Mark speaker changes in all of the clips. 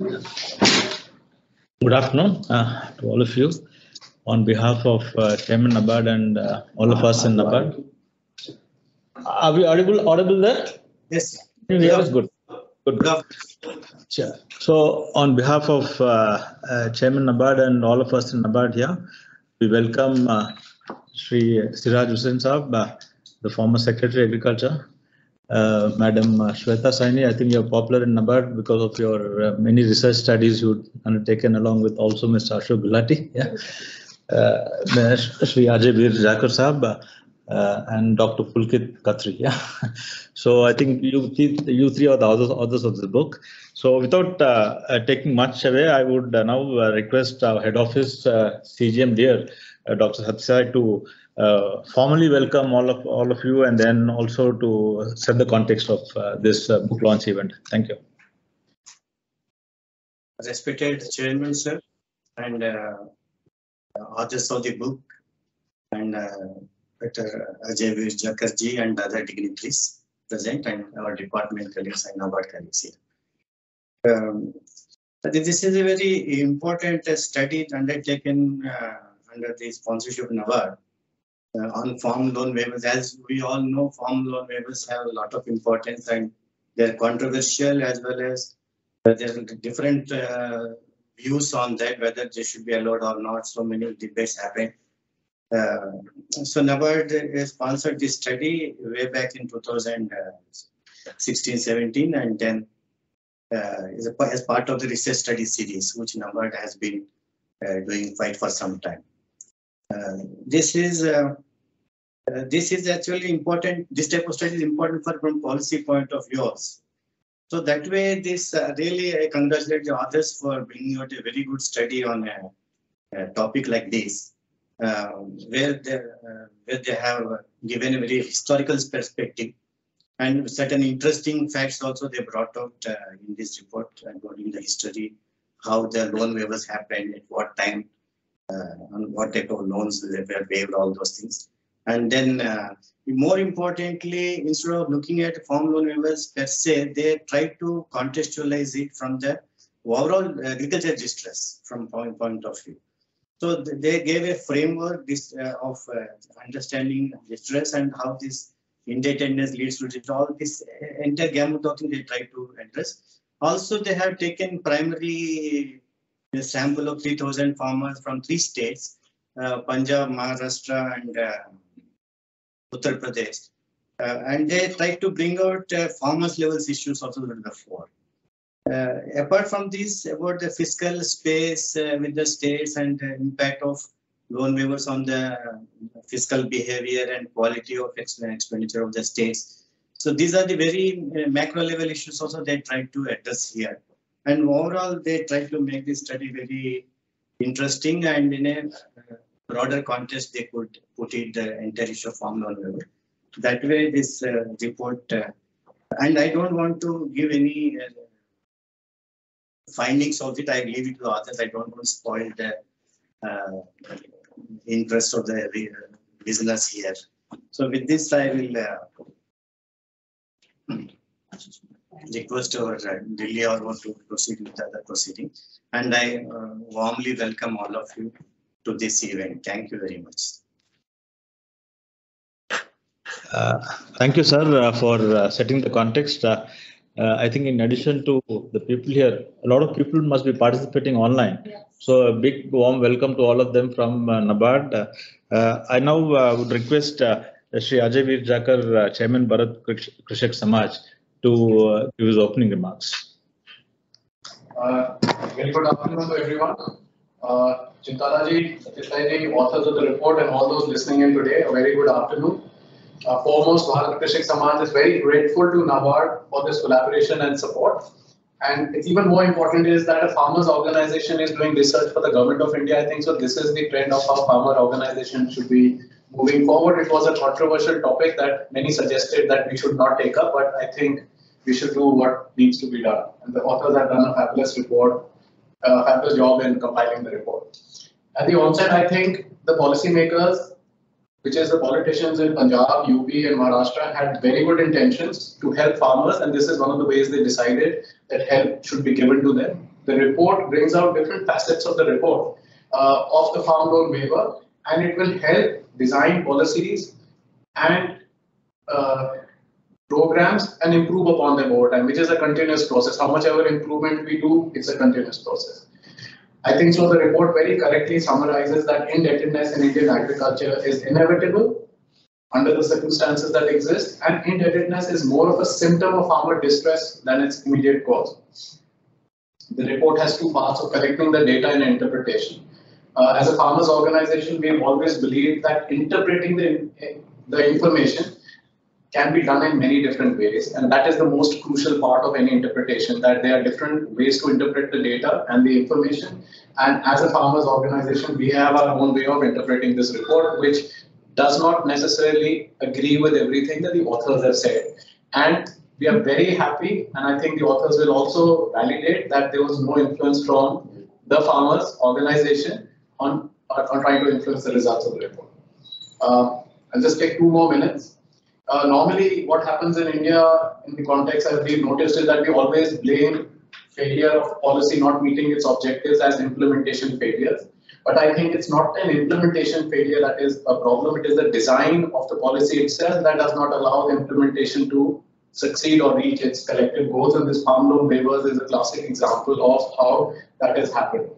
Speaker 1: Good afternoon uh, to all of you. On behalf of uh, Chairman NABARD and uh, all of us in NABARD. Are we audible, audible there?
Speaker 2: Yes.
Speaker 1: Hear us? Good. Good.
Speaker 2: Good.
Speaker 1: Sure. So on behalf of uh, uh, Chairman NABARD and all of us in NABARD here, we welcome uh, Sri Siraj Hussain Saab, the former Secretary of Agriculture, uh, Madam uh, Shweta Saini. I think you're popular in NABARD because of your uh, many research studies you've undertaken along with also Mr. Ashok Gulati. Yeah. Uh, Sri Ajay Jakhar Saab, uh, and Dr. Pulkit Khatri. Yeah. so I think you, you three are the authors, authors of the book. So without uh, taking much away, I would now request our head office CGM dear, Dr. Satsai, to uh, formally welcome all of all of you, and then also to set the context of uh, this uh, book launch event. Thank you.
Speaker 2: Respected Chairman, sir, and uh, authors of the book, and uh, Dr. Ajay Vir and other dignitaries present, and our department colleagues and NABARD colleagues here. Um, this is a very important study undertaken uh, under the sponsorship of NABARD uh, on farm loan waivers. As we all know, farm loan waivers have a lot of importance and they're controversial as well as uh, there are different uh, views on that, whether they should be allowed or not. So many debates happen. Uh, so NABARD sponsored this study way back in 2016, 17, and then uh, as part of the research study series, which NABARD has been uh, doing quite for some time. Uh, this is uh, uh, this is actually important. This type of study is important for from policy point of also. So that way, this really I congratulate the authors for bringing out a very good study on a, a topic like this, uh, where they uh, where they have given a very historical perspective and certain interesting facts also they brought out uh, in this report regarding the history, how the loan waivers happened, at what time, on what type of loans they were waived, all those things. And then, uh, more importantly, instead of looking at farm loan waivers per se, they try to contextualize it from the overall agriculture distress from point, point of view. So th- they gave a framework this, uh, of uh, understanding distress and how this indebtedness leads to it. All this uh, entire gamut of things they try to address. Also, they have taken primary a sample of 3,000 farmers from three states, uh, Punjab, Maharashtra, and uh, Uttar Pradesh. Uh, and they try to bring out uh, farmers levels issues also to the fore. Uh, apart from this, about the fiscal space uh, with the states and the impact of loan waivers on the fiscal behavior and quality of ex- expenditure of the states. So these are the very macro level issues also they try to address here. And overall, they try to make this study very interesting and in a uh, broader context, they could put it the entire issue of loan waiver. That way, this uh, report, uh, and I don't want to give any uh, findings of it. I leave it to the authors. I don't want to spoil the uh, interest of the listeners here. So with this, I will uh, request our uh, Delhi Organ to proceed with the other proceeding. And I uh, warmly welcome all of you to this event. Thank you very much.
Speaker 1: Uh, Thank you, sir, uh, for uh, setting the context. Uh, uh, I think in addition to the people here, a lot of people must be participating online. So a big warm welcome to all of them from uh, NABARD. I now uh, would request uh, Sri Ajay Vir Jakhar, uh, Chairman Bharat Krish- Krishak Samaj, to uh, give his opening remarks.
Speaker 3: Uh, Very good afternoon to everyone. Uh, Chintala ji, Satyasai ji, authors of the report and all those listening in today, a very good afternoon. Uh, foremost, Bharat Krishak Samaj is very grateful to NABARD for this collaboration and support. And it's even more important is that a farmers organization is doing research for the government of India. I think so. This is the trend of how farmer organizations should be moving forward. It was a controversial topic that many suggested that we should not take up, but I think we should do what needs to be done. And the authors have done a fabulous report, uh, fabulous job in compiling the report. At the onset, I think the policymakers, which is the politicians in Punjab, UP, and Maharashtra, had very good intentions to help farmers, and this is one of the ways they decided that help should be given to them. The report brings out different facets of the report uh, of the farm loan waiver, and it will help design policies and uh, programs and improve upon them over time, which is a continuous process. How much ever improvement we do, it's a continuous process. I think so. The report very correctly summarizes that indebtedness in Indian agriculture is inevitable under the circumstances that exist, and indebtedness is more of a symptom of farmer distress than its immediate cause. The report has two parts of collecting the data and interpretation. Uh, as a farmers organization, we have always believed that interpreting the, the information can be done in many different ways. And that is the most crucial part of any interpretation, that there are different ways to interpret the data and the information. And as a farmers organization, we have our own way of interpreting this report, which does not necessarily agree with everything that the authors have said. And we are very happy, and I think the authors will also validate that there was no influence from the farmers organization on, on trying to influence the results of the report. Uh, I'll just take two more minutes. Uh, normally, what happens in India in the context as we've noticed is that we always blame failure of policy not meeting its objectives as implementation failures. But I think it's not an implementation failure that is a problem. It is the design of the policy itself that does not allow the implementation to succeed or reach its collective goals. And this farm loan waivers is a classic example of how that has happened.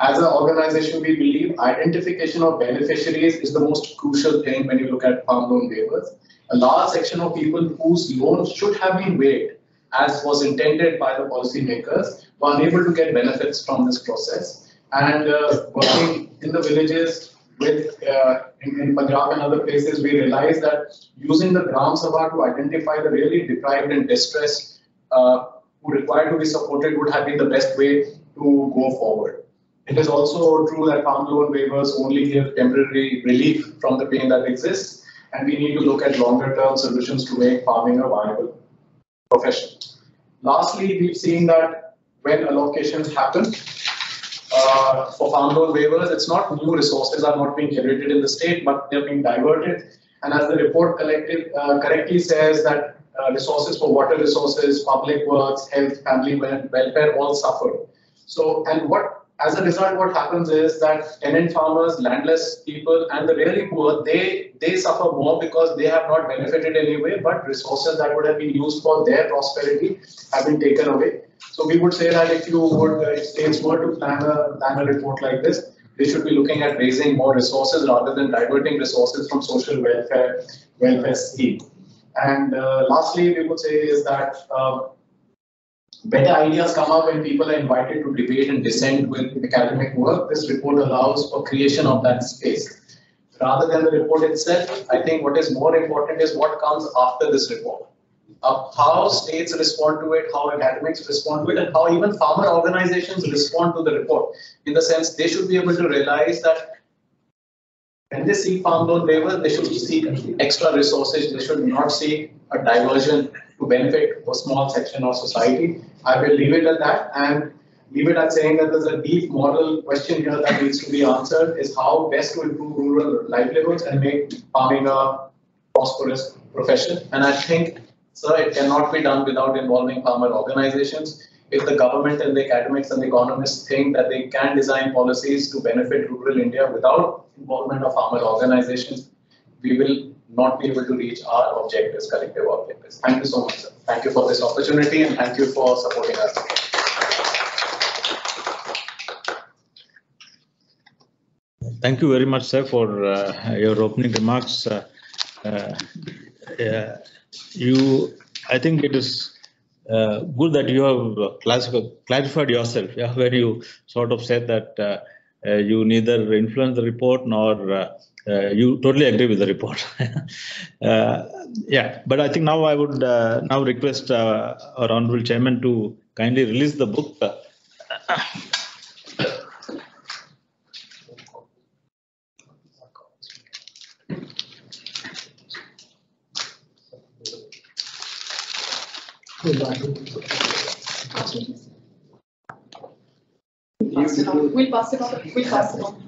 Speaker 3: As an organization, we believe identification of beneficiaries is the most crucial thing when you look at farm loan waivers a large section of people whose loans should have been waived as was intended by the policymakers were unable to get benefits from this process. And uh, working in the villages with uh, in, in, Punjab and other places, we realized that using the Gram Sabha to identify the really deprived and distressed uh, who require to be supported would have been the best way to go forward. It is also true that farm loan waivers only give temporary relief from the pain that exists and we need to look at longer term solutions to make farming a viable profession. Lastly, we've seen that when allocations happen uh, for farm loan waivers, it's not new resources are not being generated in the state, but they're being diverted. And as the report collective, uh, correctly says that uh, resources for water resources, public works, health, family welfare all suffer. So, and what as a result, what happens is that tenant farmers, landless people, and the really poor, they they suffer more because they have not benefited anyway, but resources that would have been used for their prosperity have been taken away. So we would say that if you would, uh, if states were to plan a plan a report like this, they should be looking at raising more resources rather than diverting resources from social welfare welfare scheme. And uh, lastly, we would say is that. Uh, better ideas come up when people are invited to debate and dissent with academic work. This report allows for creation of that space. Rather than the report itself, I think what is more important is what comes after this report. How states respond to it, how academics respond to it, and how even farmer organizations respond to the report. In the sense, they should be able to realize that when they seek farm loan waivers, they should seek extra resources. They should not seek a diversion to benefit a small section of society. I will leave it at that and leave it at saying that there's a deep moral question here that needs to be answered is how best to improve rural livelihoods and make farming a prosperous profession. And I think, sir, it cannot be done without involving farmer organizations. If the government and the academics and the economists think that they can design policies to benefit rural India without involvement of farmer organizations, we will not be able to reach our objectives, collective objectives. Thank you so much, sir. Thank you for this opportunity and thank you for supporting us.
Speaker 1: Thank you very much, sir, for uh, your opening remarks. Uh, uh, you, I think it is uh, good that you have clarified yourself, yeah, where you sort of said that uh, uh, you neither influence the report nor uh, uh, you totally agree with the report. Uh, yeah, but I think now I would uh, now request uh, our honorable chairman to kindly release the book.
Speaker 4: pass it on. We'll pass it on. We'll pass it on.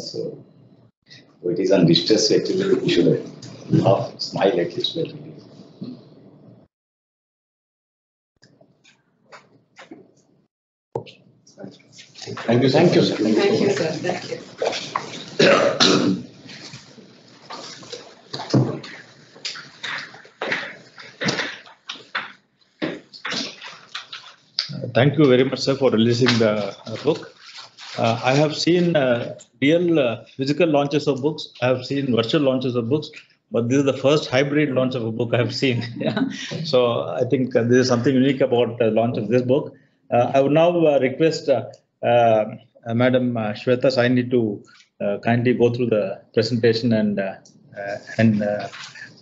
Speaker 5: So, so it is on distress actually we should half smile at least. Thank you. Thank you, sir.
Speaker 4: Thank you, sir. Thank you.
Speaker 1: Thank you very much, sir, for releasing the uh, book. Uh, I have seen uh, real uh, physical launches of books. I have seen virtual launches of books, but this is the first hybrid launch of a book I have seen. Yeah. So I think uh, this is something unique about the launch of this book. Uh, I would now uh, request uh, uh, uh, Madam uh, Shweta Saini to uh, kindly go through the presentation and uh, uh, and uh,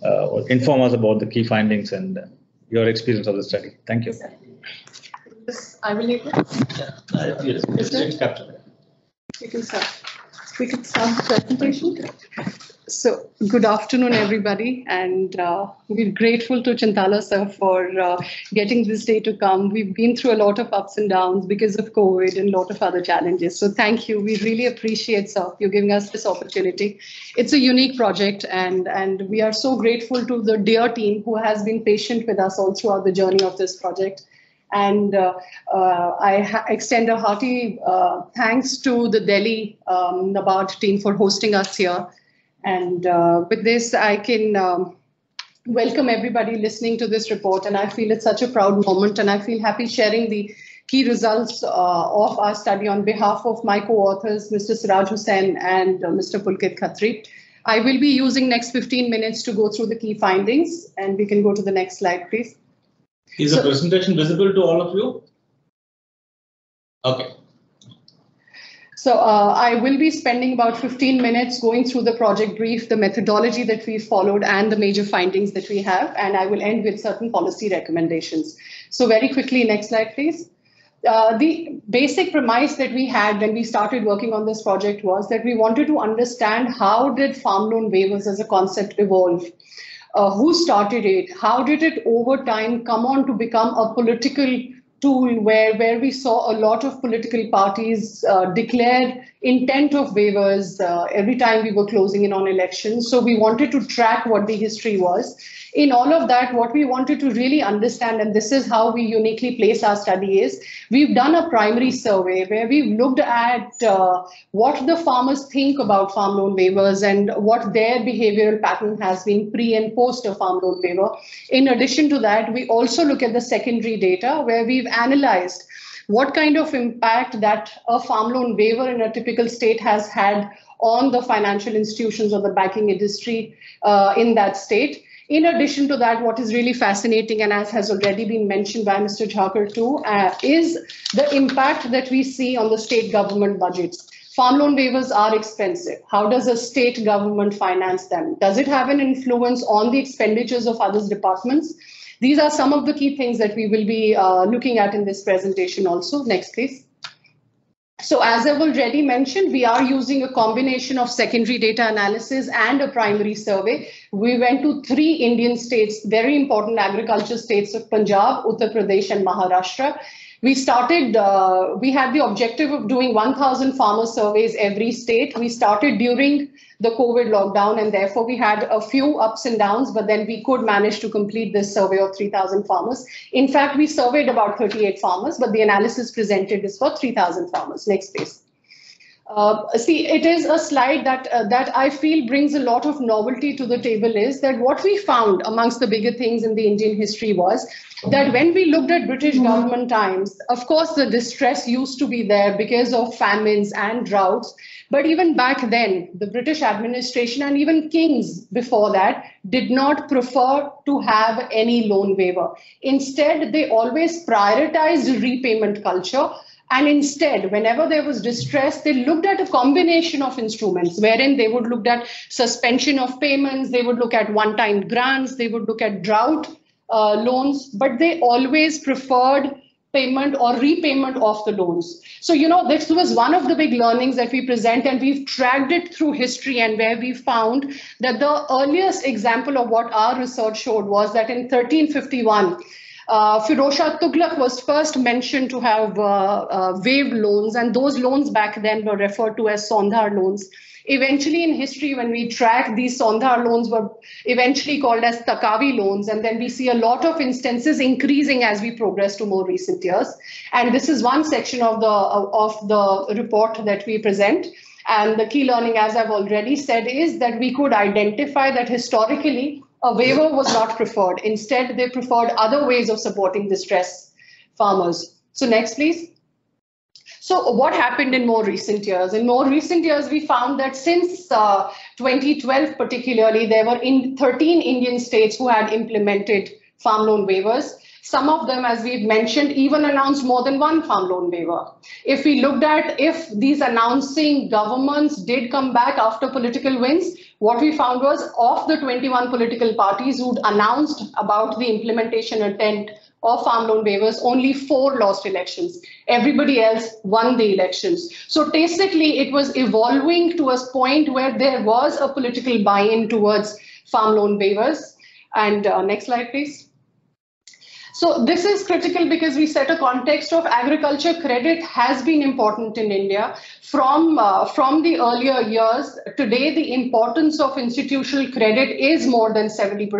Speaker 1: uh, inform us about the key findings and uh, your experience of the study. Thank you.
Speaker 4: This, I will leave it.
Speaker 1: Yes, yes, capture.
Speaker 4: We can start. We can start the presentation. So, good afternoon, everybody, and uh, we're grateful to Chintala sir for uh, getting this day to come. We've been through a lot of ups and downs because of COVID and a lot of other challenges. So, thank you. We really appreciate sir you giving us this opportunity. It's a unique project, and and we are so grateful to the dear team who has been patient with us all throughout the journey of this project. And uh, uh, I ha- extend a hearty uh, thanks to the Delhi um, NABARD team for hosting us here. And uh, with this, I can um, welcome everybody listening to this report. And I feel it's such a proud moment. And I feel happy sharing the key results uh, of our study on behalf of my co-authors, Mr. Siraj Hussain and uh, Mr. Pulkit Khatri. I will be using next 15 minutes to go through the key findings. And we can go to the next slide, please.
Speaker 1: Is the presentation visible to all of you? Okay.
Speaker 4: So uh, I will be spending about 15 minutes going through the project brief, the methodology that we followed, and the major findings that we have, and I will end with certain policy recommendations. So very quickly, next slide, please. Uh, the basic premise that we had when we started working on this project was that we wanted to understand how did farm loan waivers as a concept evolve uh, who started it? How did it over time come on to become a political tool where where we saw a lot of political parties uh, declare intent of waivers uh, every time we were closing in on elections so we wanted to track what the history was in all of that what we wanted to really understand and this is how we uniquely place our study is we've done a primary survey where we've looked at uh, what the farmers think about farm loan waivers and what their behavioral pattern has been pre and post a farm loan waiver. In addition to that, we also look at the secondary data where we've analyzed what kind of impact that a farm loan waiver in a typical state has had on the financial institutions or the banking industry uh, in that state. In addition to that, what is really fascinating, and as has already been mentioned by Mr. Jakhar too, uh, is the impact that we see on the state government budgets. Farm loan waivers are expensive. How does a state government finance them? Does it have an influence on the expenditures of other departments? These are some of the key things that we will be uh, looking at in this presentation also. Next, please. So as I've already mentioned, we are using a combination of secondary data analysis and a primary survey. We went to three Indian states, very important agriculture states of Punjab, Uttar Pradesh, and Maharashtra. We started, uh, we had the objective of doing 1,000 farmer surveys every state. We started during the COVID lockdown, and therefore we had a few ups and downs, but then we could manage to complete this survey of 3,000 farmers. In fact, we surveyed about 38 farmers, but the analysis presented is for 3,000 farmers. Next please. Uh, see, it is a slide that uh, that I feel brings a lot of novelty to the table. Is that what we found amongst the bigger things in the Indian history was that when we looked at British government times, of course, the distress used to be there because of famines and droughts. But even back then, the British administration and even kings before that did not prefer to have any loan waiver. Instead, they always prioritized repayment culture and instead, whenever there was distress, they looked at a combination of instruments wherein they would look at suspension of payments, they would look at one-time grants, they would look at drought uh, loans, but they always preferred payment or repayment of the loans. So, you know, this was one of the big learnings that we present, and we've tracked it through history, and where we found that the earliest example of what our research showed was that in 1351, uh, Firoz Tughlaq was first mentioned to have uh, uh, waived loans, and those loans back then were referred to as Sondhar loans. Eventually, in history, when we track these Sondhar loans, were eventually called as Takavi loans, and then we see a lot of instances increasing as we progress to more recent years. And this is one section of the of the report that we present. And the key learning, as I've already said, is that we could identify that historically a waiver was not preferred. Instead, they preferred other ways of supporting distressed farmers. So next, please. So what happened in more recent years? In more recent years, we found that since uh, 2012 particularly, there were in 13 Indian states who had implemented farm loan waivers. Some of them, as we've mentioned, even announced more than one farm loan waiver. If we looked at if these announcing governments did come back after political wins, what we found was of the 21 political parties who'd announced about the implementation intent of farm loan waivers, only four lost elections. Everybody else won the elections. So basically, it was evolving to a point where there was a political buy-in towards farm loan waivers. And uh, next slide, please. So this is critical because we set a context of agriculture credit has been important in India from uh, from the earlier years. Today, the importance of institutional credit is more than 70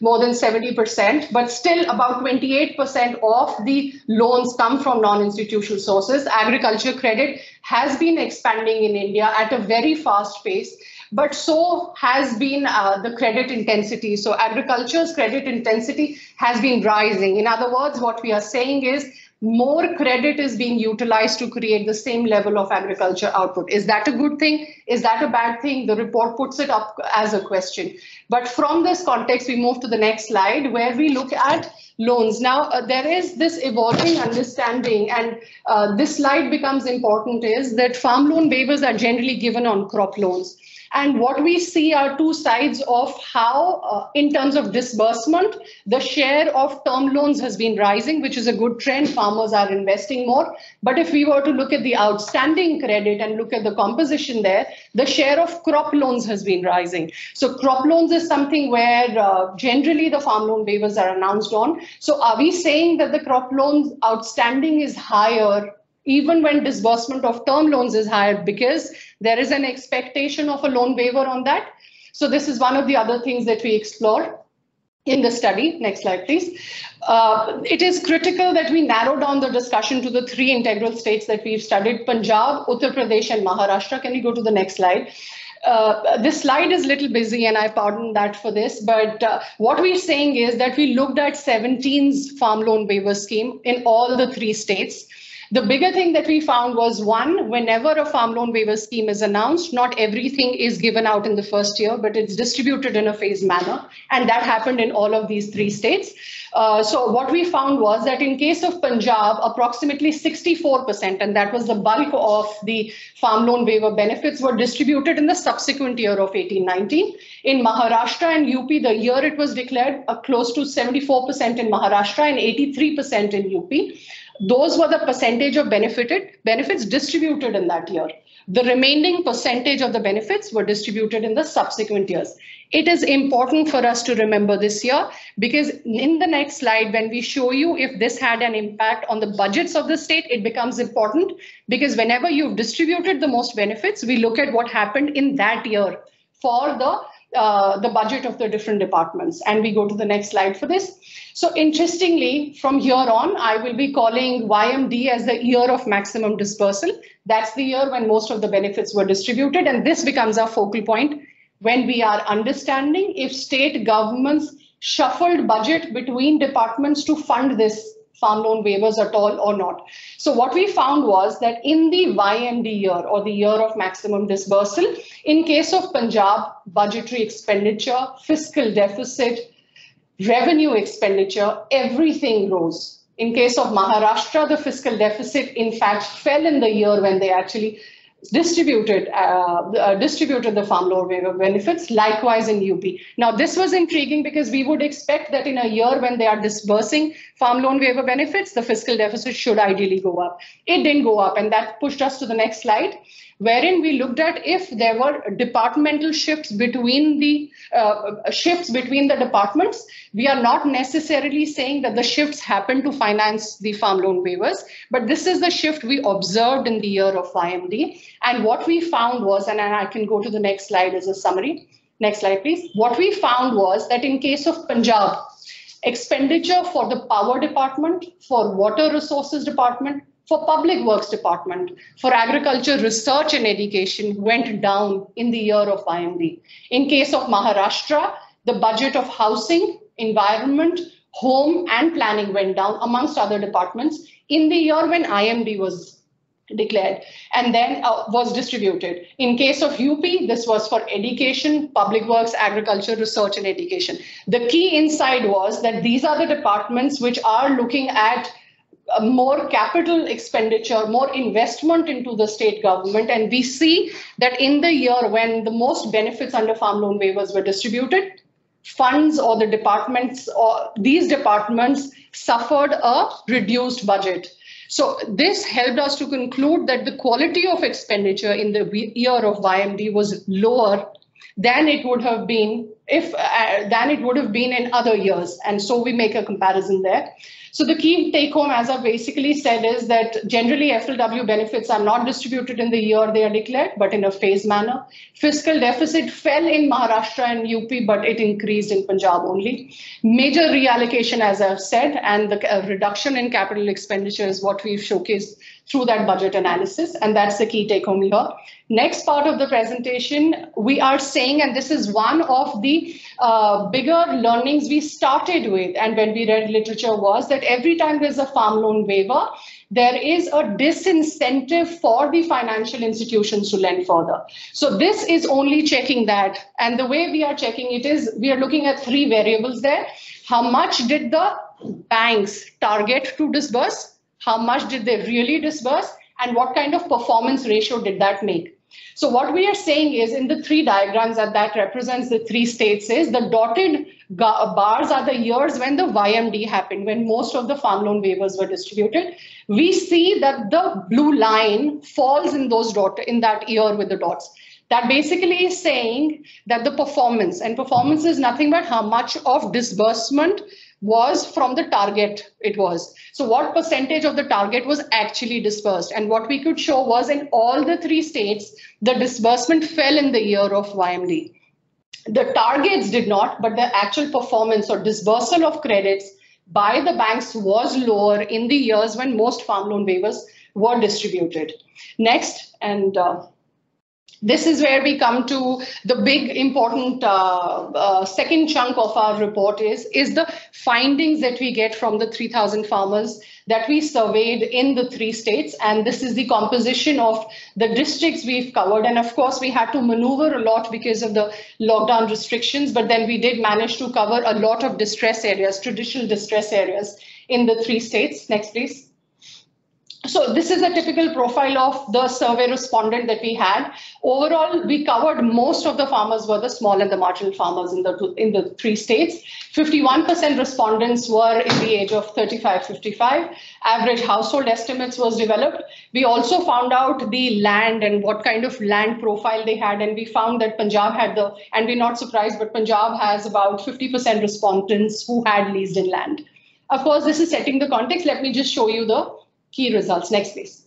Speaker 4: more than 70 percent, but still about 28 percent of the loans come from non-institutional sources. Agriculture credit has been expanding in India at a very fast pace but so has been uh, the credit intensity. So agriculture's credit intensity has been rising. In other words, what we are saying is more credit is being utilized to create the same level of agriculture output. Is that a good thing? Is that a bad thing? The report puts it up as a question. But from this context, we move to the next slide where we look at loans. Now, uh, there is this evolving understanding, and uh, this slide becomes important is that farm loan waivers are generally given on crop loans. And what we see are two sides of how, uh, in terms of disbursement, the share of term loans has been rising, which is a good trend. Farmers are investing more. But if we were to look at the outstanding credit and look at the composition there, the share of crop loans has been rising. So crop loans is something where uh, generally the farm loan waivers are announced on. So are we saying that the crop loans outstanding is higher even when disbursement of term loans is higher because there is an expectation of a loan waiver on that. So this is one of the other things that we explore in the study. Next slide, please. Uh, it is critical that we narrow down the discussion to the three integral states that we've studied, Punjab, Uttar Pradesh, and Maharashtra. Can you go to the next slide? Uh, this slide is a little busy and I pardon that for this, but uh, what we're saying is that we looked at 17's farm loan waiver scheme in all the three states. The bigger thing that we found was one, whenever a farm loan waiver scheme is announced, not everything is given out in the first year, but it's distributed in a phased manner. And that happened in all of these three states. Uh, so what we found was that in case of Punjab, approximately 64%, and that was the bulk of the farm loan waiver benefits were distributed in the subsequent year of 1819. In Maharashtra and UP, the year it was declared, uh, close to 74% in Maharashtra and 83% in UP those were the percentage of benefited benefits distributed in that year. The remaining percentage of the benefits were distributed in the subsequent years. It is important for us to remember this year because in the next slide, when we show you if this had an impact on the budgets of the state, it becomes important because whenever you've distributed the most benefits, we look at what happened in that year for the uh, the budget of the different departments. And we go to the next slide for this. So interestingly, from here on, I will be calling YMD as the year of maximum dispersal. That's the year when most of the benefits were distributed. And this becomes our focal point when we are understanding if state governments shuffled budget between departments to fund this farm loan waivers at all or not. So what we found was that in the YMD year or the year of maximum dispersal, in case of Punjab, budgetary expenditure, fiscal deficit, revenue expenditure, everything rose. In case of Maharashtra, the fiscal deficit, in fact, fell in the year when they actually distributed uh, uh, distributed the farm loan waiver benefits likewise in up now this was intriguing because we would expect that in a year when they are disbursing farm loan waiver benefits the fiscal deficit should ideally go up. It didn't go up and that pushed us to the next slide wherein we looked at if there were departmental shifts between the uh, shifts between the departments. We are not necessarily saying that the shifts happen to finance the farm loan waivers, but this is the shift we observed in the year of YMD. And what we found was, and I can go to the next slide as a summary. Next slide, please. What we found was that in case of Punjab, expenditure for the power department, for water resources department, for public works department, for agriculture research and education went down in the year of YMD. In case of Maharashtra, the budget of housing, environment, home and planning went down amongst other departments in the year when YMD was declared and then uh, was distributed. In case of UP, this was for education, public works, agriculture, research and education. The key insight was that these are the departments which are looking at more capital expenditure, more investment into the state government. And we see that in the year when the most benefits under farm loan waivers were distributed, funds or the departments or these departments suffered a reduced budget. So this helped us to conclude that the quality of expenditure in the year of YMD was lower than it would have been if uh, than it would have been in other years. And so we make a comparison there. So the key take home, as I basically said, is that generally FLW benefits are not distributed in the year they are declared, but in a phased manner. Fiscal deficit fell in Maharashtra and UP, but it increased in Punjab only. Major reallocation, as I've said, and the uh, reduction in capital expenditure is what we've showcased through that budget analysis. And that's the key take home here. Next part of the presentation, we are saying, and this is one of the uh, bigger learnings we started with, and when we read literature was that every time there's a farm loan waiver, there is a disincentive for the financial institutions to lend further. So this is only checking that. And the way we are checking it is we are looking at three variables there. How much did the banks target to disburse? How much did they really disburse? And what kind of performance ratio did that make? So what we are saying is in the three diagrams that that represents the three states is the dotted bars are the years when the YMD happened, when most of the farm loan waivers were distributed. We see that the blue line falls in those dot in that year with the dots. That basically is saying that the performance and performance is nothing but how much of disbursement was from the target it was. So what percentage of the target was actually disbursed? And what we could show was in all the three states, the disbursement fell in the year of YMD. The targets did not, but the actual performance or disbursal of credits by the banks was lower in the years when most farm loan waivers were distributed. Next, and uh, this is where we come to the big important uh, uh, second chunk of our report is, is the findings that we get from the 3000 farmers that we surveyed in the three states. And this is the composition of the districts we've covered. And of course, we had to maneuver a lot because of the lockdown restrictions, but then we did manage to cover a lot of distress areas, traditional distress areas in the three states. Next, please. So this is a typical profile of the survey respondent that we had. Overall, we covered most of the farmers were the small and the marginal farmers in the in the three states. 51% respondents were in the age of 35, 55. Average household estimates was developed. We also found out the land and what kind of land profile they had, and we found that Punjab had the, and we're not surprised, but Punjab has about 50% respondents who had leased in land. Of course, this is setting the context. Let me just show you the key results. Next, please.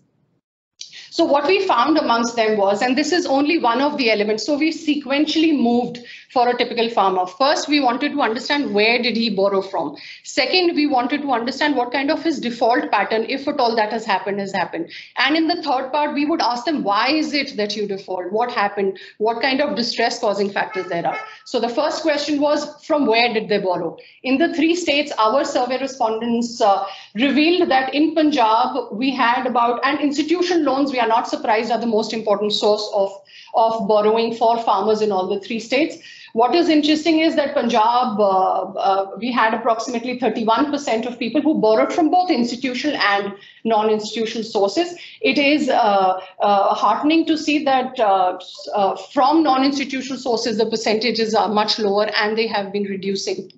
Speaker 4: So what we found amongst them was, and this is only one of the elements, so we sequentially moved for a typical farmer. First, we wanted to understand where did he borrow from. Second, we wanted to understand what kind of his default pattern, if at all that has happened, has happened. And in the third part, we would ask them, why is it that you default? What happened? What kind of distress causing factors there are? So the first question was, from where did they borrow? In the three states, our survey respondents uh, revealed that in Punjab, we had about, and institution loans, we are not surprised, are the most important source of, of borrowing for farmers in all the three states. What is interesting is that Punjab, uh, uh, we had approximately 31% of people who borrowed from both institutional and non-institutional sources. It is uh, uh heartening to see that uh, uh, from non-institutional sources, the percentages are much lower and they have been reducing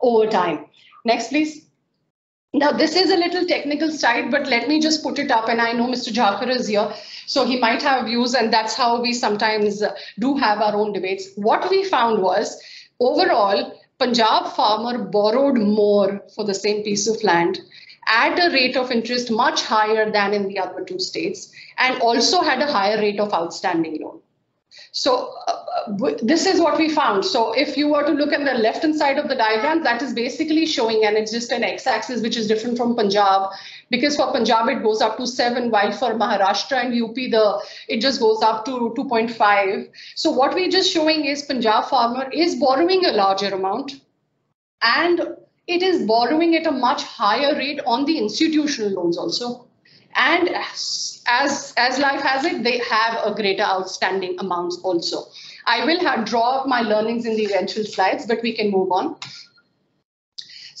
Speaker 4: over time. Next, please. Now, this is a little technical side, but let me just put it up. And I know Mr. Jakhar is here, so he might have views, and that's how we sometimes uh, do have our own debates. What we found was overall, Punjab farmer borrowed more for the same piece of land at a rate of interest much higher than in the other two states, and also had a higher rate of outstanding loan. So uh, uh this is what we found. So if you were to look at the left hand side of the diagram, that is basically showing, and it's just an x-axis, which is different from Punjab, because for Punjab it goes up to seven, while for Maharashtra and UP the it just goes up to 2.5. So what we're just showing is Punjab farmer is borrowing a larger amount, and it is borrowing at a much higher rate on the institutional loans also. And as as life has it, they have a greater outstanding amounts also. I will have, draw up my learnings in the eventual slides, but we can move on.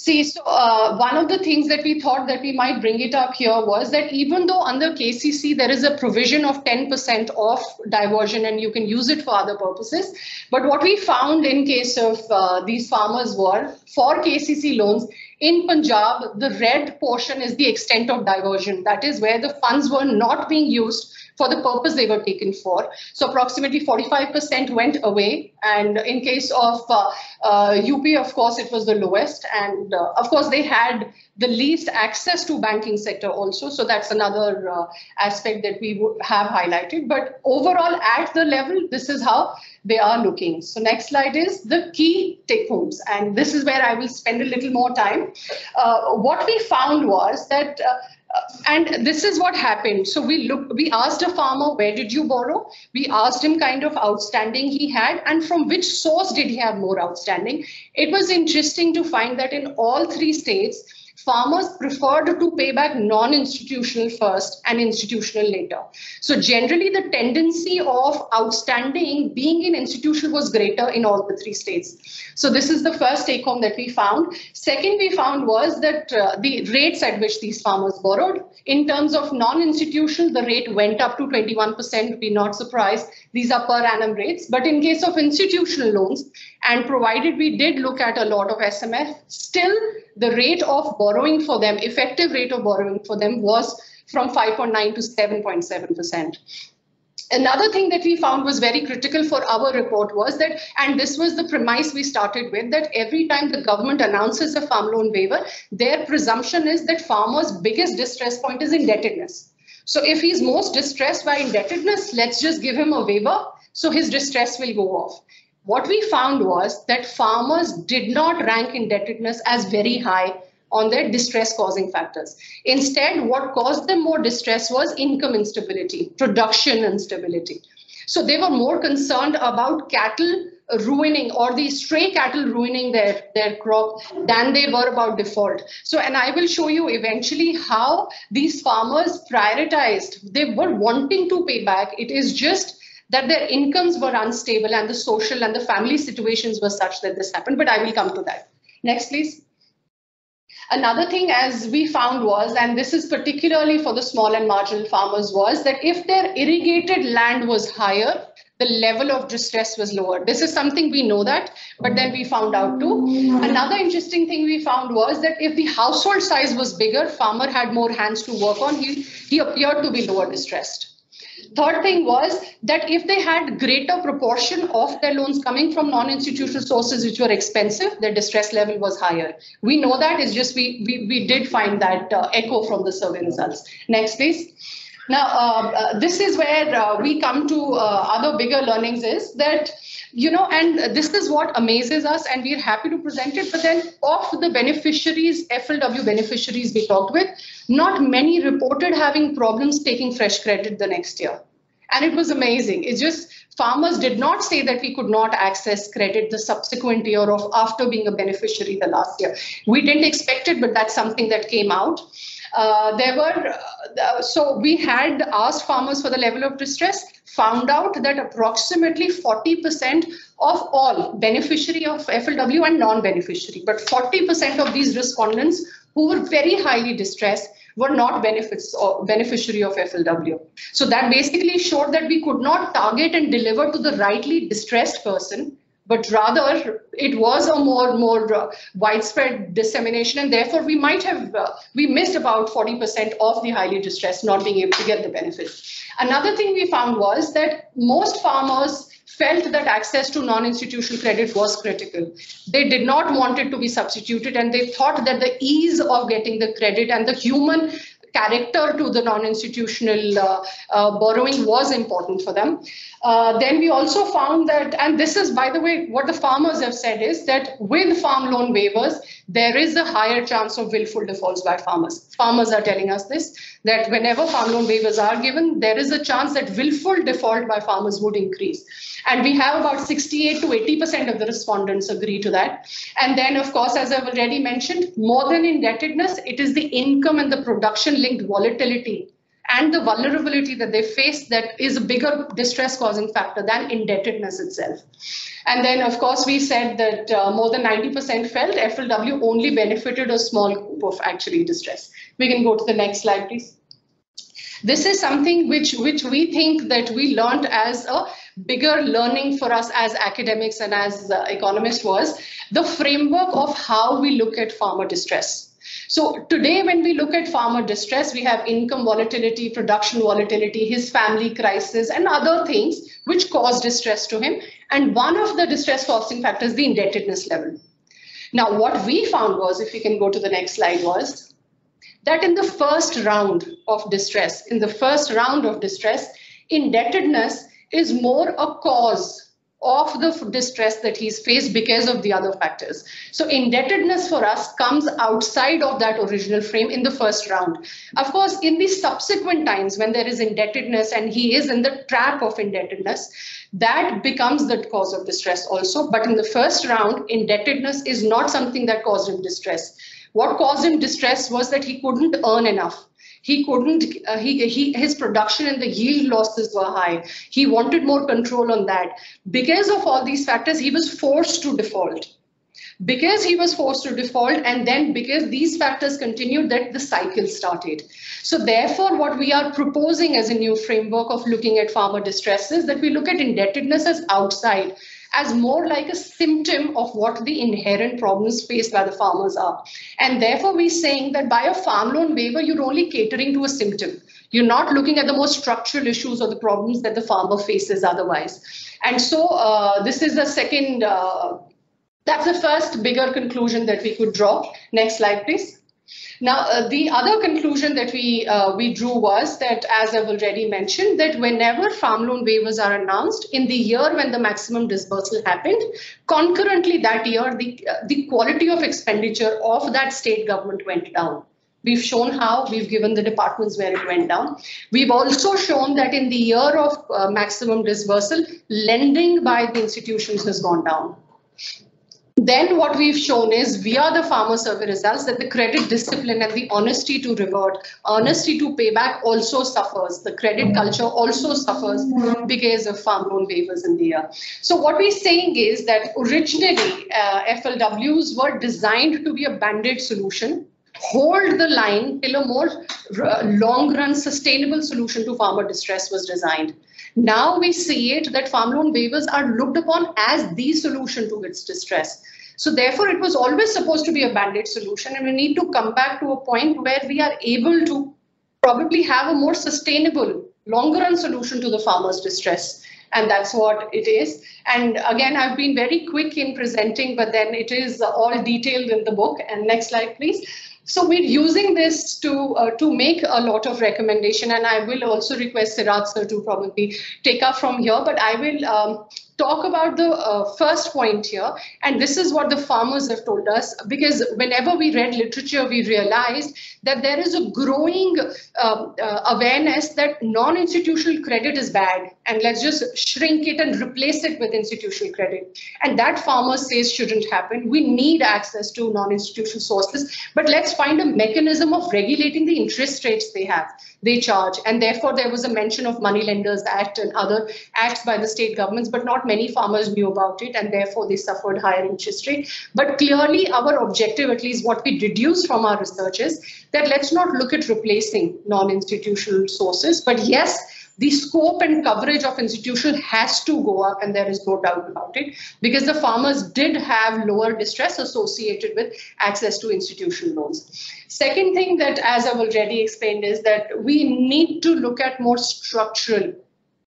Speaker 4: See, so uh, one of the things that we thought that we might bring it up here was that even though under KCC there is a provision of 10% of diversion and you can use it for other purposes, but what we found in case of uh, these farmers were for KCC loans, in Punjab, the red portion is the extent of diversion. That is where the funds were not being used for the purpose they were taken for. So approximately 45% went away. And in case of uh, uh, UP, of course, it was the lowest. And uh, of course, they had the least access to banking sector also. So that's another uh, aspect that we have highlighted. But overall, at the level, this is how they are looking. So next slide is the key take homes. And this is where I will spend a little more time. Uh, what we found was that uh, and this is what happened. So we looked, we asked a farmer, where did you borrow? We asked him kind of outstanding he had and from which source did he have more outstanding. It was interesting to find that in all three states, farmers preferred to pay back non-institutional first and institutional later. So generally the tendency of outstanding being in institutional was greater in all the three states. So this is the first take home that we found. Second we found was that uh, the rates at which these farmers borrowed in terms of non-institutional, the rate went up to 21%. Be not surprised. These are per annum rates. But in case of institutional loans, and provided we did look at a lot of SMF, still the rate of borrowing for them, effective rate of borrowing for them was from 5.9 to 7.7%. Another thing that we found was very critical for our report was that, and this was the premise we started with, that every time the government announces a farm loan waiver, their presumption is that farmers' biggest distress point is indebtedness. So if he's most distressed by indebtedness, let's just give him a waiver so his distress will go off what we found was that farmers did not rank indebtedness as very high on their distress causing factors. Instead, what caused them more distress was income instability, production instability. So they were more concerned about cattle ruining or the stray cattle ruining their, their crop than they were about default. So, and I will show you eventually how these farmers prioritized. They were wanting to pay back. It is just that their incomes were unstable and the social and the family situations were such that this happened. But I will come to that. Next, please. Another thing as we found was, and this is particularly for the small and marginal farmers was that if their irrigated land was higher, the level of distress was lower. This is something we know that, but then we found out too. Another interesting thing we found was that if the household size was bigger, farmer had more hands to work on, he, he appeared to be lower distressed. Third thing was that if they had greater proportion of their loans coming from non-institutional sources which were expensive, their distress level was higher. We know that, it's just we, we, we did find that uh, echo from the survey results. Next, please. Now, uh, uh, this is where uh, we come to uh, other bigger learnings is that, you know, and this is what amazes us and we're happy to present it, but then of the beneficiaries, FLW beneficiaries we talked with, not many reported having problems taking fresh credit the next year. And it was amazing. It's just farmers did not say that we could not access credit the subsequent year of after being a beneficiary the last year. We didn't expect it, but that's something that came out. Uh, there were, uh, so we had asked farmers for the level of distress, found out that approximately 40% of all beneficiary of FLW and non-beneficiary, but 40% of these respondents who were very highly distressed were not benefits or beneficiary of FLW. So that basically showed that we could not target and deliver to the rightly distressed person but rather it was a more more uh, widespread dissemination and therefore we might have uh, we missed about 40% of the highly distressed not being able to get the benefit. Another thing we found was that most farmers felt that access to non-institutional credit was critical. They did not want it to be substituted and they thought that the ease of getting the credit and the human character to the non-institutional uh, uh, borrowing was important for them. Uh, then we also found that, and this is, by the way, what the farmers have said is that with farm loan waivers, there is a higher chance of willful defaults by farmers. Farmers are telling us this, that whenever farm loan waivers are given, there is a chance that willful default by farmers would increase. And we have about 68 to 80% of the respondents agree to that. And then, of course, as I've already mentioned, more than indebtedness, it is the income and the production linked volatility and the vulnerability that they face that is a bigger distress causing factor than indebtedness itself. And then, of course, we said that uh, more than 90% felt FLW only benefited a small group of actually distress. We can go to the next slide, please. This is something which, which we think that we learned as a bigger learning for us as academics and as uh, economists was the framework of how we look at farmer distress. So today, when we look at farmer distress, we have income volatility, production volatility, his family crisis, and other things which cause distress to him. And one of the distress causing factors, the indebtedness level. Now, what we found was, if you can go to the next slide, was that in the first round of distress, in the first round of distress, indebtedness is more a cause of the distress that he's faced because of the other factors. So indebtedness for us comes outside of that original frame in the first round. Of course, in the subsequent times when there is indebtedness and he is in the trap of indebtedness, that becomes the cause of distress also. But in the first round, indebtedness is not something that caused him distress. What caused him distress was that he couldn't earn enough he couldn't uh, he, he his production and the yield losses were high. He wanted more control on that. Because of all these factors he was forced to default. Because he was forced to default and then because these factors continued that the cycle started. So therefore what we are proposing as a new framework of looking at farmer distress is that we look at indebtedness as outside as more like a symptom of what the inherent problems faced by the farmers are. And therefore, we're saying that by a farm loan waiver, you're only catering to a symptom. You're not looking at the more structural issues or the problems that the farmer faces otherwise. And so uh, this is the second, uh, that's the first bigger conclusion that we could draw. Next slide, please. Now, uh, the other conclusion that we uh, we drew was that, as I've already mentioned, that whenever farm loan waivers are announced in the year when the maximum disbursal happened, concurrently that year, the, uh, the quality of expenditure of that state government went down. We've shown how, we've given the departments where it went down. We've also shown that in the year of uh, maximum disbursal, lending by the institutions has gone down. Then what we've shown is via the farmer survey results that the credit discipline and the honesty to revert, honesty to payback also suffers. The credit culture also suffers because of farm loan waivers in the year. So what we're saying is that originally uh, FLWs were designed to be a band-aid solution hold the line till a more long run sustainable solution to farmer distress was designed. Now we see it that farm loan waivers are looked upon as the solution to its distress. So therefore, it was always supposed to be a band-aid solution, and we need to come back to a point where we are able to probably have a more sustainable, longer-run solution to the farmers' distress. And that's what it is. And again, I've been very quick in presenting, but then it is all detailed in the book. And next slide, please. So we're using this to uh, to make a lot of recommendation, and I will also request Siraj sir to probably take up from here. But I will um, talk about the uh, first point here. And this is what the farmers have told us, because whenever we read literature, we realized that there is a growing uh, uh, awareness that non-institutional credit is bad. And let's just shrink it and replace it with institutional credit. And that farmer says shouldn't happen. We need access to non-institutional sources, but let's find a mechanism of regulating the interest rates they have, they charge. And therefore, there was a mention of Money Lenders Act and other acts by the state governments, but not many farmers knew about it and therefore they suffered higher interest rate. But clearly our objective, at least what we deduce from our research is that let's not look at replacing non-institutional sources, but yes, the scope and coverage of institutional has to go up and there is no doubt about it because the farmers did have lower distress associated with access to institutional loans. Second thing that as I've already explained is that we need to look at more structural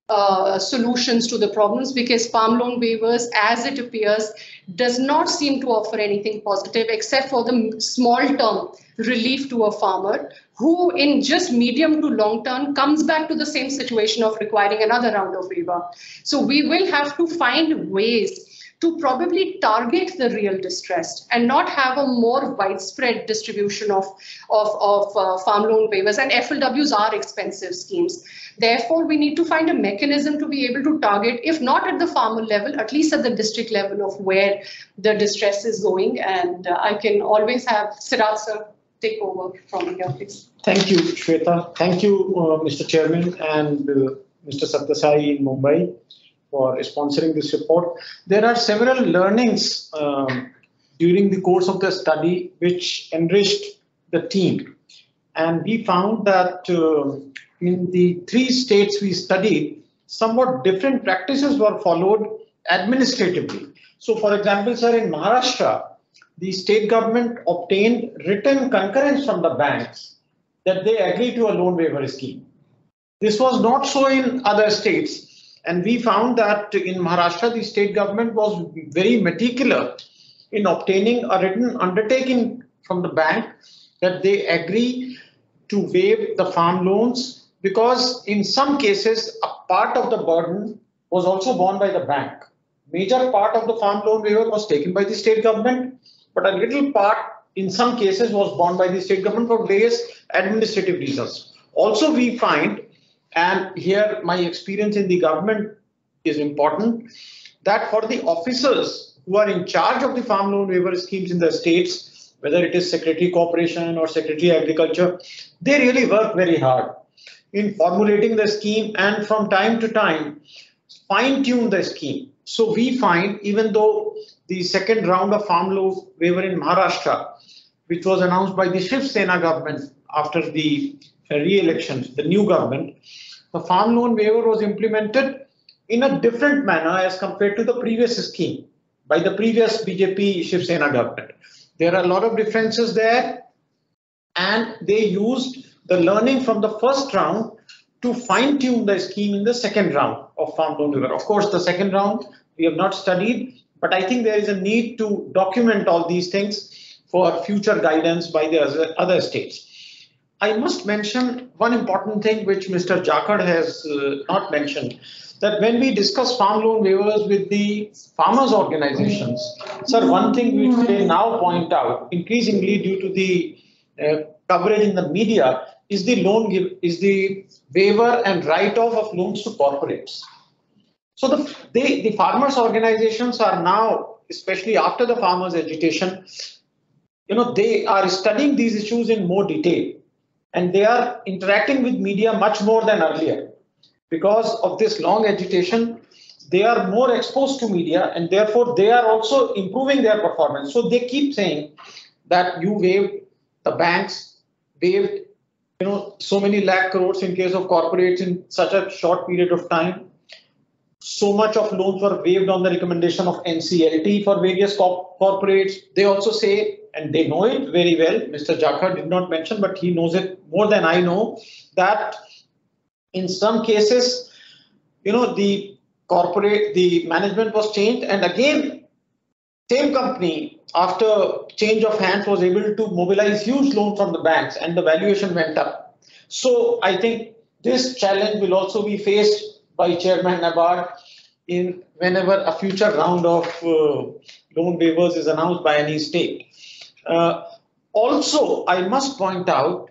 Speaker 4: uh, solutions to the problems because farm loan waivers, as it appears, does not seem to offer anything positive except for the small term relief to a farmer who in just medium to long term comes back to the same situation of requiring another round of waiver. So we will have to find ways to probably target the real distressed and not have a more widespread distribution of, of, of uh, farm loan waivers. And FLWs are expensive schemes. Therefore, we need to find a mechanism to be able to target, if not at the farmer level, at least at the district level of where the distress is going. And uh, I can always have Siraj sir take over from here, please.
Speaker 6: Thank you, Shweta. Thank you, uh, Mr. Chairman and uh, Mr. Satyasai in Mumbai for sponsoring this report. There are several learnings um, during the course of the study which enriched the team. And we found that uh, in the three states we studied, somewhat different practices were followed administratively. So for example, sir, in Maharashtra, the state government obtained written concurrence from the banks that they agree to a loan waiver scheme. This was not so in other states. And we found that in Maharashtra, the state government was very meticulous in obtaining a written undertaking from the bank that they agree to waive the farm loans because in some cases, a part of the burden was also borne by the bank. Major part of the farm loan waiver was taken by the state government, but a little part in some cases was borne by the state government for various administrative reasons. Also, we find, and here my experience in the government is important, that for the officers who are in charge of the farm loan waiver schemes in the states, whether it is Secretary Cooperation or Secretary Agriculture, they really work very hard in formulating the scheme and from time to time fine tune the scheme. So we find even though the second round of farm loan waiver in Maharashtra, which was announced by the Shiv Sena government after the re-election, the new government, the farm loan waiver was implemented in a different manner as compared to the previous scheme by the previous BJP Shiv Sena government. There are a lot of differences there and they used the learning from the first round to fine tune the scheme in the second round of farm loan waiver. Of course, the second round we have not studied, but I think there is a need to document all these things for future guidance by the other states. I must mention one important thing which Mr. Jakhar has uh, not mentioned, that when we discuss farm loan waivers with the farmers organizations, sir, one thing which they now point out, increasingly due to the uh, coverage in the media, is the loan give, is the waiver and write-off of loans to corporates. So the, they, the farmers organizations are now, especially after the farmers agitation, you know, they are studying these issues in more detail and they are interacting with media much more than earlier. Because of this long agitation, they are more exposed to media and therefore they are also improving their performance. So they keep saying that you waived the banks waived, you know, so many lakh crores in case of corporates in such a short period of time. So much of loans were waived on the recommendation of NCLT for various corp- corporates. They also say, and they know it very well, Mr. Jakhar did not mention, but he knows it more than I know, that in some cases, you know, the corporate, the management was changed and again, same company after change of hands was able to mobilize huge loan from the banks and the valuation went up. So I think this challenge will also be faced by Chairman NABARD in whenever a future round of uh, loan waivers is announced by any state. Uh, also, I must point out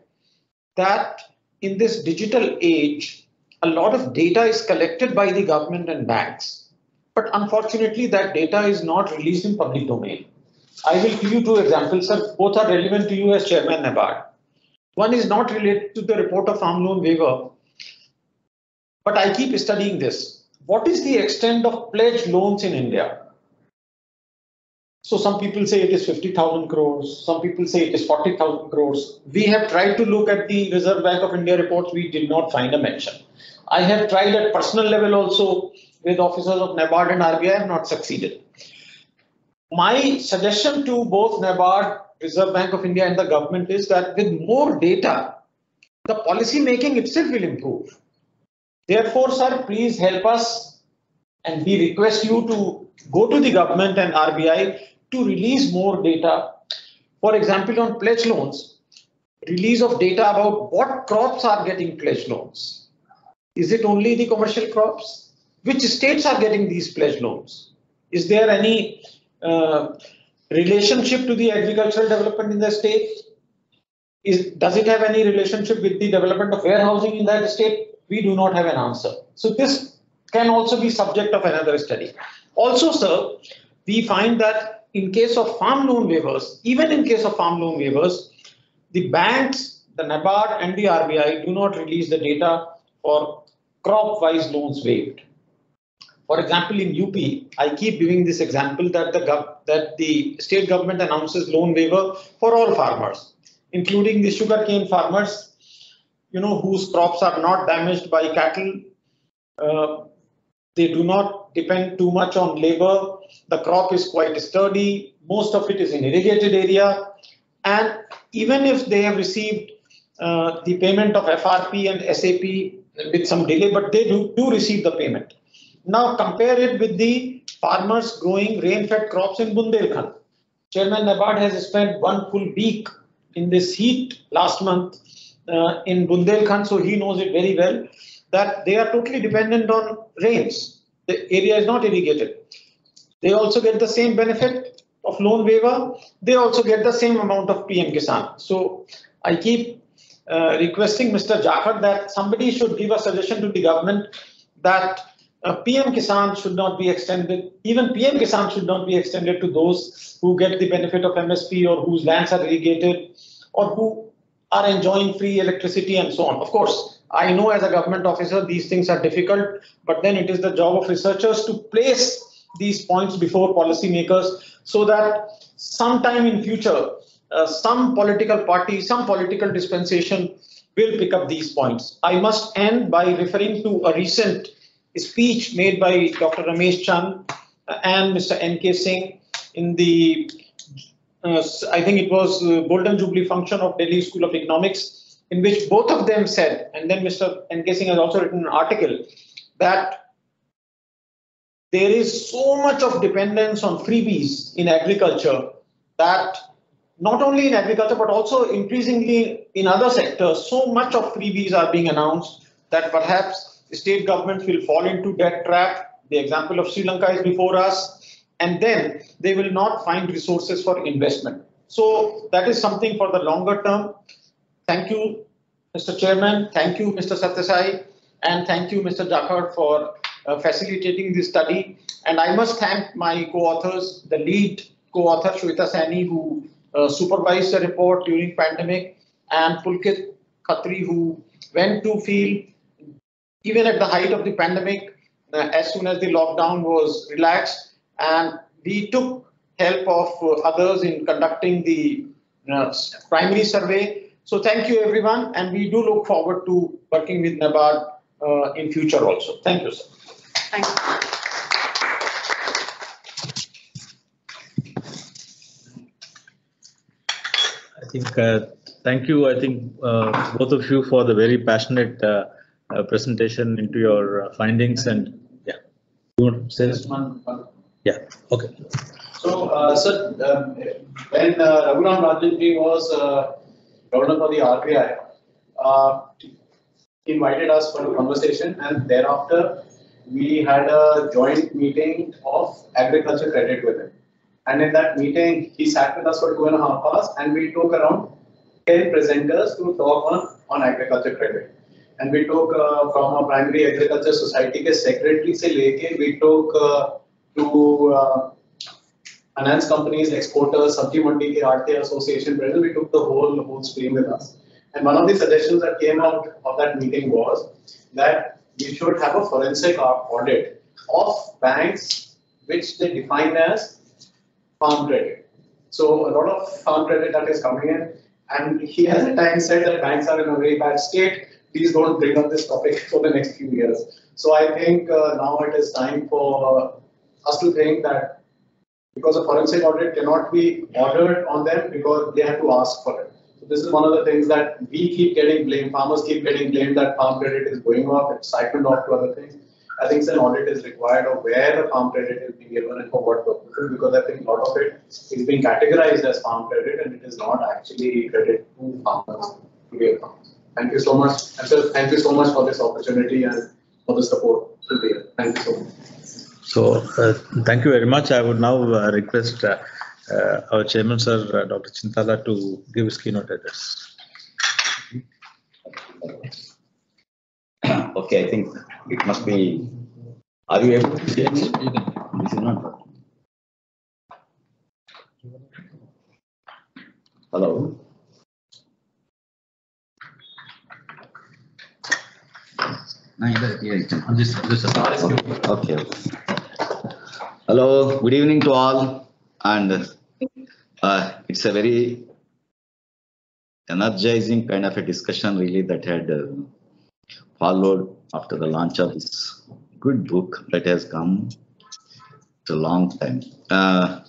Speaker 6: that in this digital age, a lot of data is collected by the government and banks. But unfortunately, that data is not released in public domain. I will give you two examples, sir. Both are relevant to you as Chairman NABARD. One is not related to the report of farm loan waiver, but I keep studying this. What is the extent of pledged loans in India? So some people say it is 50,000 crores, some people say it is 40,000 crores. We have tried to look at the Reserve Bank of India reports, we did not find a mention. I have tried at personal level also with officers of NABARD and RBI, I have not succeeded. My suggestion to both NABARD, Reserve Bank of India and the government is that with more data, the policy making itself will improve. Therefore, sir, please help us and we request you to go to the government and RBI to release more data. For example, on pledge loans, release of data about what crops are getting pledge loans. Is it only the commercial crops? Which states are getting these pledge loans? Is there any uh, relationship to the agricultural development in the state? Is, does it have any relationship with the development of warehousing in that state? We do not have an answer. So this can also be subject of another study. Also, sir, we find that in case of farm loan waivers, even in case of farm loan waivers, the banks, the NABARD and the RBI do not release the data for crop-wise loans waived. For example, in UP, I keep giving this example that the that the state government announces loan waiver for all farmers, including the sugarcane farmers, you know, whose crops are not damaged by cattle. Uh, they do not depend too much on labor. The crop is quite sturdy. Most of it is in irrigated area. And even if they have received uh, the payment of FRP and SAP with some delay, but they do, do receive the payment. Now compare it with the farmers growing rain-fed crops in Bundelkhand. Chairman NABARD has spent one full week in this heat last month uh, in Bundelkhand, so he knows it very well, that they are totally dependent on rains. The area is not irrigated. They also get the same benefit of loan waiver. They also get the same amount of PM Kisan. So I keep uh, requesting Mr. Jakhar that somebody should give a suggestion to the government that uh, PM Kisan should not be extended, even PM Kisan should not be extended to those who get the benefit of MSP or whose lands are irrigated or who are enjoying free electricity and so on. Of course, I know as a government officer these things are difficult, but then it is the job of researchers to place these points before policymakers so that sometime in future, uh, some political party, some political dispensation will pick up these points. I must end by referring to a recent speech made by Dr. Ramesh Chand and Mr. N.K. Singh in the, I think it was uh, Golden Jubilee function of Delhi School of Economics, in which both of them said, and then Mr. N.K. Singh has also written an article, that there is so much of dependence on freebies in agriculture that not only in agriculture, but also increasingly in other sectors, so much of freebies are being announced that perhaps state governments will fall into that trap. The example of Sri Lanka is before us, and then they will not find resources for investment. So that is something for the longer term. Thank you, Mr. Chairman. Thank you, Mr. Satyasai. And thank you, Mr. Jakhar, for uh, facilitating this study. And I must thank my co-authors, the lead co-author, Shweta Saini, who uh, supervised the report during pandemic, and Pulkit Khatri, who went to field even at the height of the pandemic, uh, as soon as the lockdown was relaxed, and we took help of uh, others in conducting the uh, primary survey. So thank you, everyone, and we do look forward to working with NABARD uh, in future also. Thank you, sir.
Speaker 4: Thank you.
Speaker 1: I think, uh, thank you, I think, uh, both of you for the very passionate uh, uh, presentation into your uh, findings and, yeah. You want to say this? Yeah, okay.
Speaker 3: So, uh, sir, um, when uh, Raghuram Rajanji was uh, governor for the RBI, uh, he invited us for a conversation and thereafter we had a joint meeting of agriculture credit with him. And in that meeting, he sat with us for two and a half hours and we took around 10 presenters to talk on, on agriculture credit. And we took uh, from a primary agriculture society के secretary से लेके we took uh, to uh, finance companies, exporters, Sabji Mandi Aarti Association president, we took the whole, whole stream with us. And one of the suggestions that came out of that meeting was that we should have a forensic audit of banks which they define as farm credit. So a lot of farm credit that is coming in, and he has at times said that banks are in a very bad state. Please don't bring up this topic for the next few years. So I think uh, now it is time for us to think that because a forensic audit cannot be ordered on them because they have to ask for it. So this is one of the things that we keep getting blamed, farmers keep getting blamed that farm credit is going off, it's siphoned off to other things. I think an audit is required of where the farm credit is being given and for what purpose, because I think a lot of it is being categorized as farm credit and it is not actually credit to farmers, to real farmers. Thank you so much, and sir, thank you so much for this opportunity and for the support to be here. Thank you so much.
Speaker 1: So, uh, thank you very much. I would now uh, request uh, our chairman, sir, Dr. Chintala, to give his keynote address.
Speaker 5: Okay, I think it must be, are you able to see it? This is not. Hello? Okay. Hello, good evening to all, and uh, it's a very energizing kind of a discussion really that had uh, followed after the launch of this good book that has come a long time. Uh,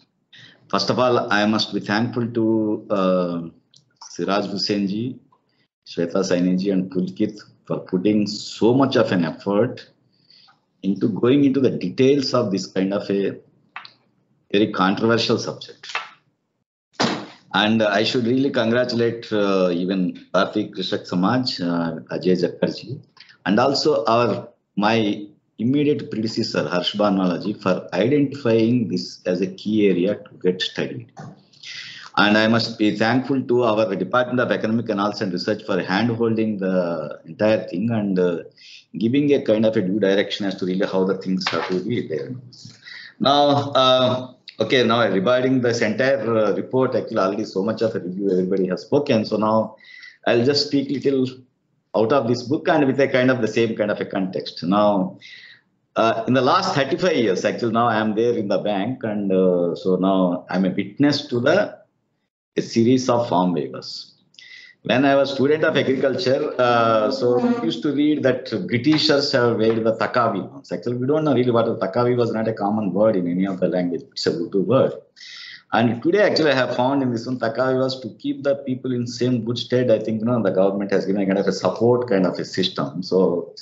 Speaker 5: first of all, I must be thankful to uh, Siraj Hussainji, Shweta Sainiji, and Pulkit for putting so much of an effort into going into the details of this kind of a very controversial subject. And I should really congratulate uh, even Bharati Krishak Samaj, uh, Ajay Jakharji, and also our my immediate predecessor Harsh Bhanwalaji for identifying this as a key area to get studied. And I must be thankful to our Department of Economic Analysis and Research for hand-holding the entire thing and uh, giving a kind of a due direction as to really how the things have to be there. Now, uh, okay, now regarding this entire uh, report, actually already so much of a review everybody has spoken. So now I'll just speak a little out of this book and with a kind of the same kind of a context. Now, uh, in the last 35 years, actually now I am there in the bank and uh, so now I'm a witness to the a series of farm waivers. When I was student of agriculture, uh, so we used to read that Britishers have waived the Takavi. Actually, we don't know really what the Takavi was not a common word in any of the language. It's a Urdu word. And today, actually, I have found in this one, Takavi was to keep the people in same good state. I think, you know, the government has given a kind of a support kind of a system. So,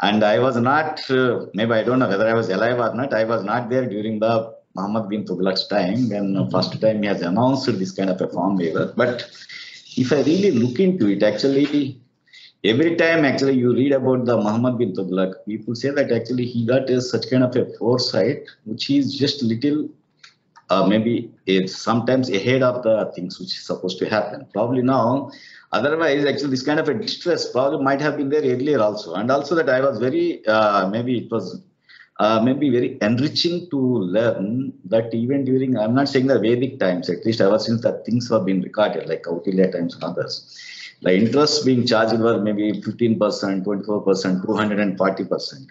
Speaker 5: and I was not, uh, maybe I don't know whether I was alive or not. I was not there during the Muhammad bin Tughlaq's time when uh, first time he has announced this kind of a farm waiver. But if I really look into it, actually, every time actually you read about the Muhammad bin Tughlaq, people say that actually he got a, such kind of a foresight, which is just little, uh, maybe it's sometimes ahead of the things which is supposed to happen. Probably now, otherwise, actually, this kind of a distress probably might have been there earlier also. And also that I was very, uh, maybe it was uh, maybe very enriching to learn that even during, I'm not saying the Vedic times, at least ever since that things were being recorded, like Kautilya times and others, the interest being charged were maybe 15%, 24%, 240%.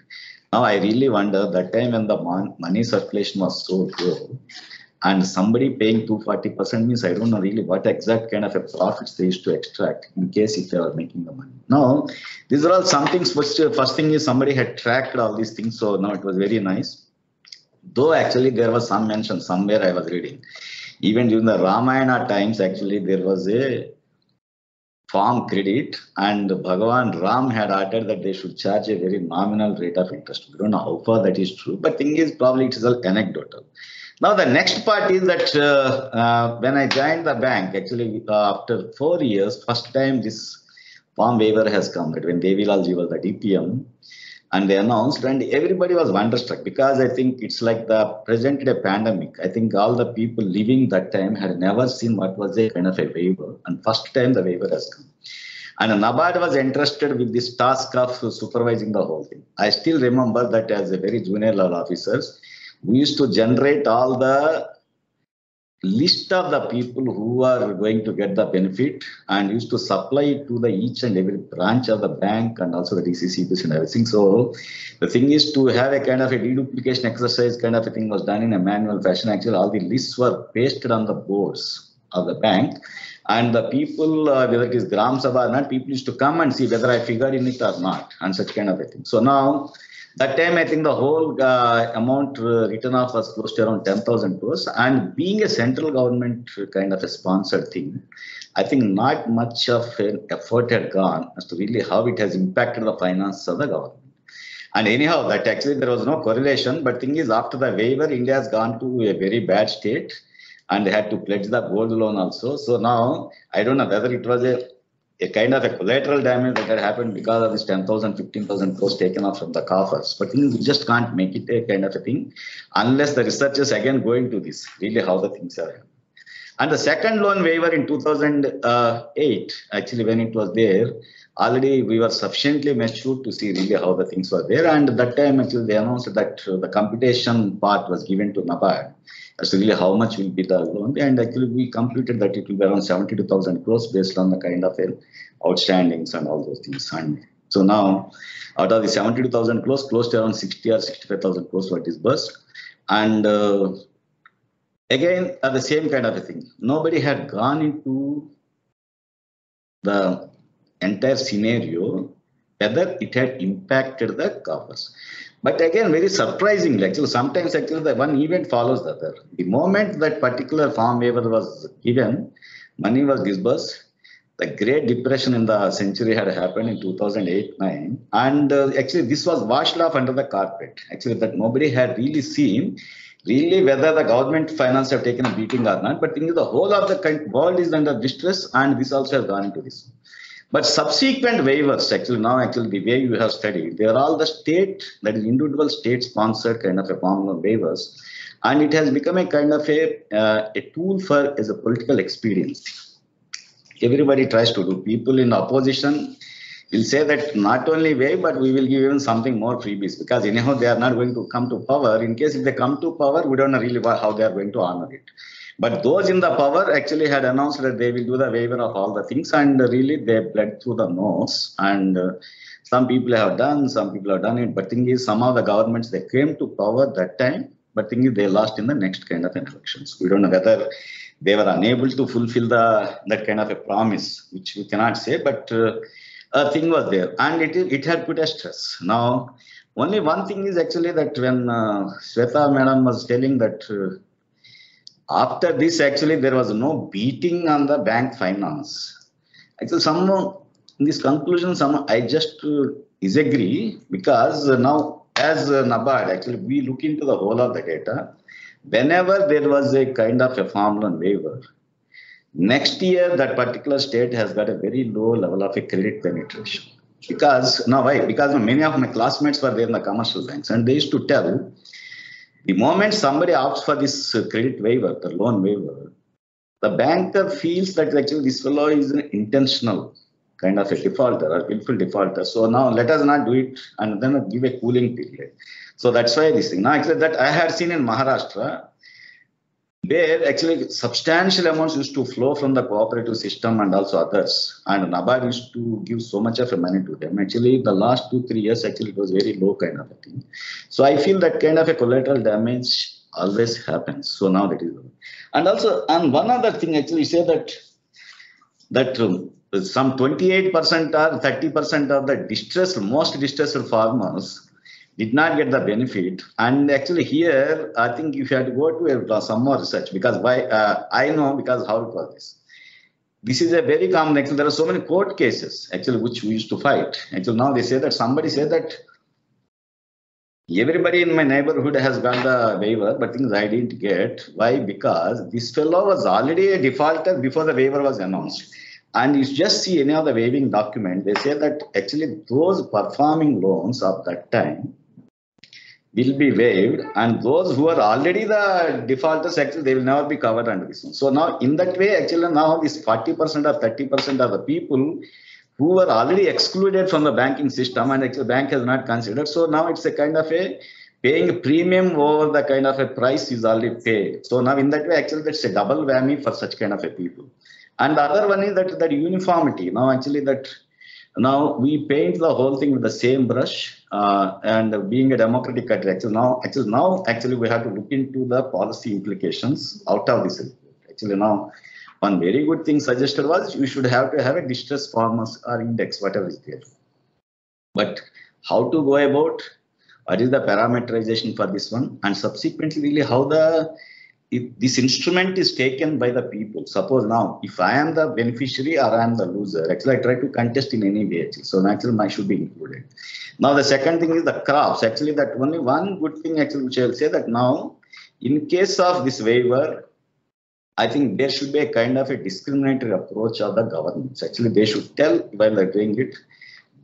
Speaker 5: Now I really wonder that time when the mon- money circulation was so low, and somebody paying 240% means I don't know really what exact kind of a profits they used to extract in case if they are making the money. Now, these are all some things uh, first thing is somebody had tracked all these things. So now it was very nice. Though actually there was some mention somewhere I was reading. Even during the Ramayana times, actually there was a farm credit and Bhagavan Ram had ordered that they should charge a very nominal rate of interest. We don't know how far that is true, but thing is probably it is all anecdotal. Now the next part is that uh, uh, when I joined the bank, actually uh, after four years, first time this farm waiver has come. When Devilalji was the DPM, and they announced, and everybody was wonderstruck because I think it's like the present day pandemic. I think all the people living that time had never seen what was a kind of a waiver, and first time the waiver has come. And NABARD was entrusted with this task of supervising the whole thing. I still remember that as a very junior level officers, we used to generate all the list of the people who are going to get the benefit and used to supply it to the each and every branch of the bank and also the DCCBs and everything. So the thing is to have a kind of a deduplication exercise kind of a thing was done in a manual fashion. Actually, all the lists were pasted on the boards of the bank and the people, uh, whether it is Gram Sabha or not, people used to come and see whether I figured in it or not and such kind of a thing. So now that time, I think the whole uh, amount uh, written off was close to around 10,000 crores. And being a central government kind of a sponsored thing, I think not much of an effort had gone as to really how it has impacted the finance of the government. And anyhow, that actually there was no correlation. But thing is, after the waiver, India has gone to a very bad state and they had to pledge the gold loan also. So now I don't know whether it was a a kind of a collateral damage that had happened because of this 10,000, 15,000 crores taken off from the coffers. But we just can't make it a kind of a thing unless the researchers again go into this, really how the things are. And the second loan waiver in 2008, uh, actually when it was there, already we were sufficiently matured to see really how the things were there. And that time actually they announced that the computation part was given to NABARD as to really how much will be the loan. And actually we computed that it will be around 72,000 crores based on the kind of outstandings and all those things. And so now out of the 72,000 crores, close to around 60 or 65,000 crores were disbursed. And uh, again, uh, the same kind of a thing. Nobody had gone into the entire scenario, whether it had impacted the coffers. But again, very surprisingly, actually, sometimes actually the one event follows the other. The moment that particular farm waiver was given, money was disbursed. The Great Depression in the century had happened in 2008-9, and uh, actually this was washed off under the carpet. Actually, that nobody had really seen really whether the government finance have taken a beating or not. But the whole of the world is under distress, and this also has gone into this. But subsequent waivers, actually now actually the way you have studied, they are all the state, that is individual state sponsored kind of a form of waivers. And it has become a kind of a, uh, a tool for as a political experience. Everybody tries to do. People in opposition will say that not only waive, but we will give even something more freebies because anyhow they are not going to come to power. In case if they come to power, we don't know really how they are going to honor it. But those in the power actually had announced that they will do the waiver of all the things, and really they bled through the nose. And uh, some people have done, some people have done it. But thing is, some of the governments they came to power that time, but thing is they lost in the next kind of elections. We don't know whether they were unable to fulfill the that kind of a promise, which we cannot say. But uh, a thing was there, and it it had put a stress. Now, only one thing is actually that when uh, Shweta madam was telling that uh, after this, actually, there was no beating on the bank finance. Actually, some in this conclusion, some I just uh, disagree because now, as uh, NABARD, actually, we look into the whole of the data. Whenever there was a kind of a farm loan waiver, next year that particular state has got a very low level of a credit penetration. Because now why? Because many of my classmates were there in the commercial banks and they used to tell the moment somebody opts for this uh, credit waiver, the loan waiver, the banker feels that actually this fellow is an intentional kind of a defaulter or willful defaulter. So now let us not do it and then give a cooling period. So that's why this thing. Now actually that I had seen in Maharashtra, where actually substantial amounts used to flow from the cooperative system and also others. And NABARD used to give so much of a money to them. Actually, the last two, three years, actually, it was very low kind of a thing. So I feel that kind of a collateral damage always happens. So now that is, and also, and one other thing actually, say that that um, some 28% or 30% of the distressed, most distressed farmers did not get the benefit. And actually here, I think if you had to go to a, some more research, because why uh, I know because how it was this. This is a very common, actually there are so many court cases actually which we used to fight. Actually now they say that somebody said that everybody in my neighborhood has got the waiver, but things I didn't get. Why? Because this fellow was already a defaulter before the waiver was announced. And you just see any of the waiving document, they say that actually those performing loans of that time will be waived and those who are already the defaulters actually they will never be covered under this. So now in that way actually now this 40% or 30% of the people who were already excluded from the banking system and actually bank has not considered. So now it's a kind of a paying a premium over the kind of a price is already paid. So now in that way actually that's a double whammy for such kind of a people. And the other one is that that uniformity. Now actually that now we paint the whole thing with the same brush uh, and being a democratic country actually now actually now actually we have to look into the policy implications out of this. Actually now one very good thing suggested was you should have to have a distress farmers or index whatever is there. But how to go about? What is the parameterization for this one? And subsequently really how the if this instrument is taken by the people, suppose now if I am the beneficiary or I am the loser, actually I try to contest in any way. Actually. So naturally I should be included. Now the second thing is the crops. Actually, that only one good thing actually which I will say that now in case of this waiver, I think there should be a kind of a discriminatory approach of the governments. Actually, they should tell while they're doing it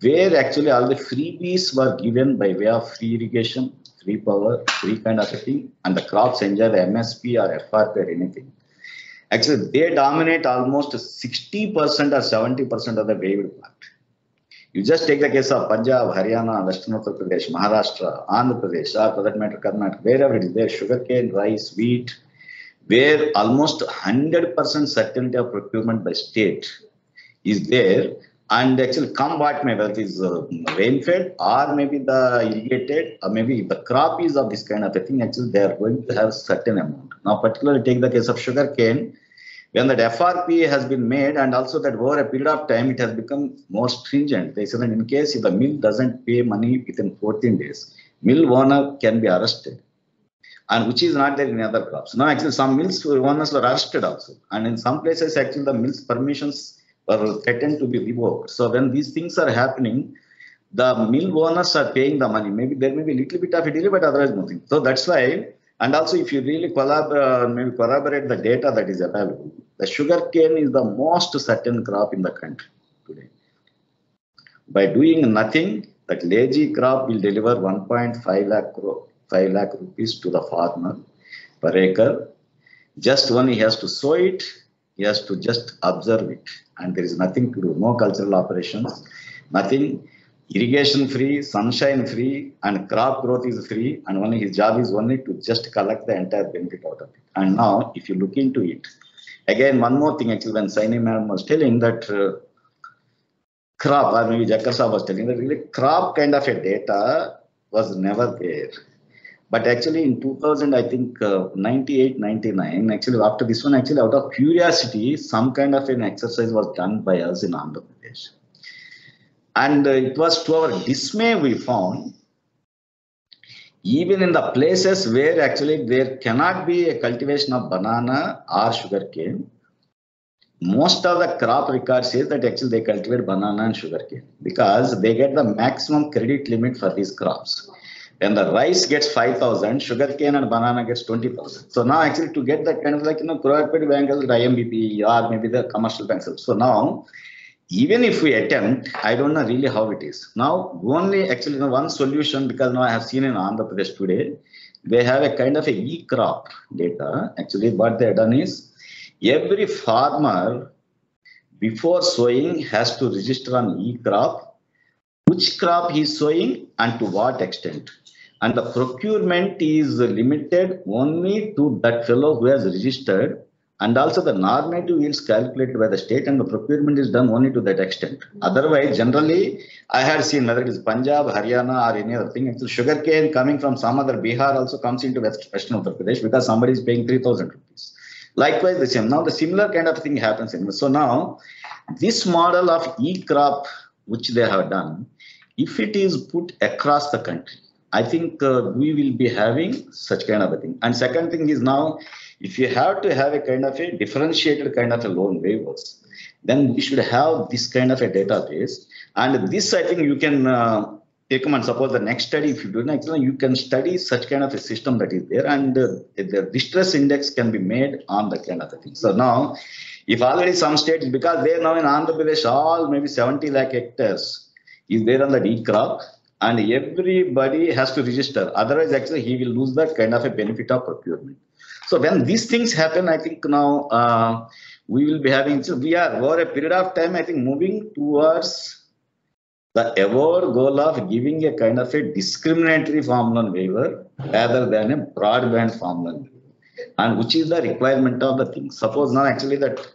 Speaker 5: where actually all the freebies were given by way of free irrigation, free power, free kind of a thing, and the crops enjoy the MSP or FRP or anything. Actually, they dominate almost 60% or 70% of the waived part. You just take the case of Punjab, Haryana, Western Uttar Pradesh, Maharashtra, Andhra Pradesh, or for that matter, Karnataka, wherever it is there, sugarcane, rice, wheat, where almost 100% certainty of procurement by state is there and actually come what may whether it is uh, rain or maybe the irrigated or maybe the crop is of this kind of a thing actually they are going to have certain amount. Now particularly take the case of sugar cane. When that frp has been made and also that over a period of time it has become more stringent. They say that in case if the mill doesn't pay money within 14 days mill owner can be arrested. And which is not there in other crops. Now actually some mills owners were arrested also. And in some places actually the mills permissions were threatened to be revoked. So when these things are happening, the mill owners are paying the money. Maybe there may be a little bit of a delay, but otherwise nothing. So that's why, and also if you really collaborate, uh, maybe corroborate the data that is available, the sugar cane is the most certain crop in the country today. By doing nothing, that lazy crop will deliver 1.5 lakh, 5 lakh rupees to the farmer per acre. Just when he has to sow it, he has to just observe it. And there is nothing to do, no cultural operations, nothing, irrigation free, sunshine free, and crop growth is free, and only his job is only to just collect the entire benefit out of it. And now, if you look into it, again, one more thing actually, when Saini Madam was telling that uh, crop, or maybe Jakarsa was telling that really crop kind of a data was never there. But actually in 2000, I think uh, 98, 99, actually after this one, actually out of curiosity, some kind of an exercise was done by us in Andhra Pradesh. And uh, it was to our dismay we found, even in the places where actually there cannot be a cultivation of banana or sugarcane, most of the crop record says that actually they cultivate banana and sugarcane because they get the maximum credit limit for these crops. When the rice gets 5,000, sugarcane and banana gets 20,000. So now actually to get that kind of like, you know, cooperative bank as IMBP or maybe the commercial banks. So now, even if we attempt, I don't know really how it is. Now, only actually you know, one solution, because now I have seen in Andhra Pradesh today, they have a kind of a e-crop data. Actually, what they have done is every farmer before sowing has to register on e-crop which crop he is sowing and to what extent and the procurement is limited only to that fellow who has registered And also the normative yields calculated by the state and the procurement is done only to that extent. Otherwise, generally, I had seen whether it is Punjab, Haryana or any other thing, actually sugarcane coming from some other Bihar also comes into West, Western Uttar Pradesh because somebody is paying 3000 rupees. Likewise, the same. Now the similar kind of thing happens in. So now this model of e-crop which they have done, if it is put across the country, I think uh, we will be having such kind of a thing. And second thing is now, if you have to have a kind of a differentiated kind of a loan waivers, then we should have this kind of a database. And this, I think you can uh, take them and suppose the next study, if you do next one, you can study such kind of a system that is there and uh, the distress index can be made on that kind of a thing. So now, if already some states, because they are now in Andhra Pradesh, all maybe 70 lakh hectares is there on the e-crop and everybody has to register. Otherwise, actually, he will lose that kind of a benefit of procurement. So when these things happen, I think now uh, we will be having, so we are over a period of time, I think moving towards the ever goal of giving a kind of a discriminatory farm loan waiver rather than a broadband farm loan. And which is the requirement of the thing. Suppose now actually that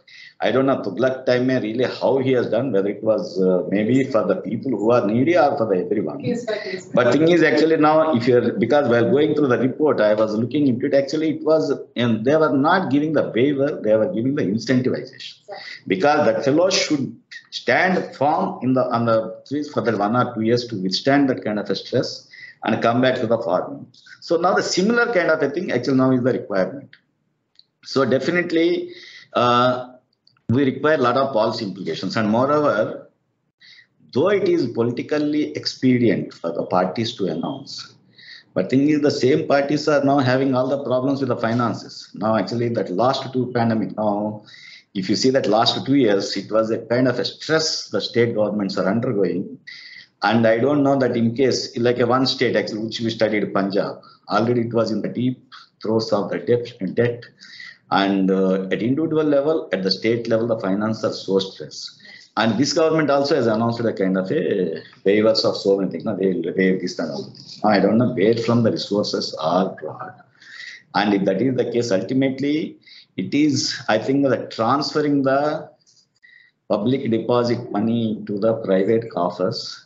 Speaker 5: I don't know Tughlaq time really how he has done, whether it was uh, maybe for the people who are needy or for the everyone.
Speaker 4: By case.
Speaker 5: But thing is actually now if you're because while going through the report, I was looking into it. Actually, it was and they were not giving the waiver; they were giving the incentivization because the fellow should stand firm in the on the trees for the one or two years to withstand that kind of a stress and come back to the farming. So now the similar kind of a thing actually now is the requirement. So definitely. Uh, we require a lot of policy implications. And moreover, though it is politically expedient for the parties to announce, but thing is the same parties are now having all the problems with the finances. Now actually that last two pandemic now, if you see that last two years, it was a kind of a stress the state governments are undergoing. And I don't know that in case, like a one state actually, which we studied Punjab, already it was in the deep throes of the debt, and debt and uh, at individual level, at the state level, the finances are so stressed. And this government also has announced a kind of a waivers of so many things. No, they will waive this and all. I don't know where from the resources are brought. And if that is the case, ultimately, it is, I think, that transferring the public deposit money to the private coffers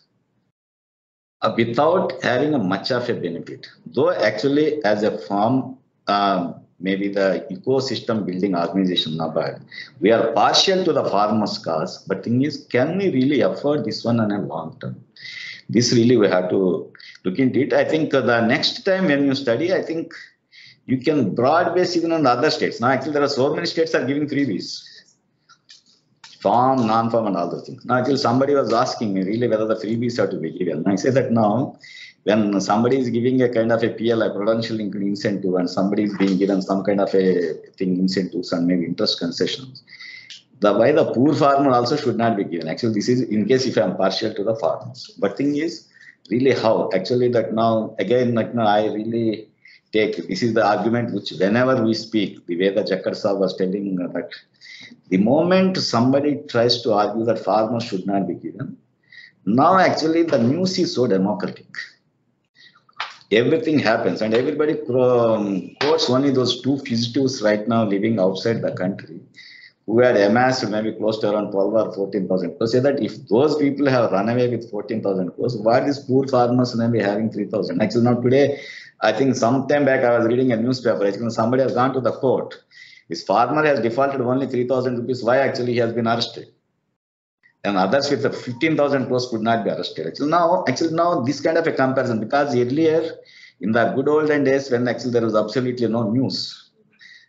Speaker 5: uh, without having a much of a benefit. Though actually, as a farm, um, maybe the ecosystem building organization NABARD. We are partial to the farmers' cause, but thing is, can we really afford this one on a long term? This really we have to look into it. I think the next time when you study, I think you can broad base even on the other states. Now, actually, there are so many states are giving freebies. Farm, non-farm, and all those things. Now, actually, somebody was asking me really whether the freebies are to be given. And I say that now, when somebody is giving a kind of a PLI, prudential incentive, and somebody is being given some kind of a thing, incentives and maybe interest concessions, the why the poor farmer also should not be given. Actually, this is in case if I am partial to the farmers. But thing is, really how? Actually, that now again, like now I really take this is the argument which whenever we speak, the way the Jakhar Saab was telling that the moment somebody tries to argue that farmers should not be given, now actually the news is so democratic everything happens and everybody um, quotes only those two fugitives right now living outside the country who had amassed maybe close to around 12 or 14,000 crores. Say that if those people have run away with 14,000 crores, why these poor farmers may be having 3,000? Actually, now today, I think some time back I was reading a newspaper. Actually, somebody has gone to the court. This farmer has defaulted only 3,000 rupees. Why actually he has been arrested? And others with the 15,000 crores could not be arrested. Actually now, actually now this kind of a comparison because earlier in the good olden days when actually there was absolutely no news.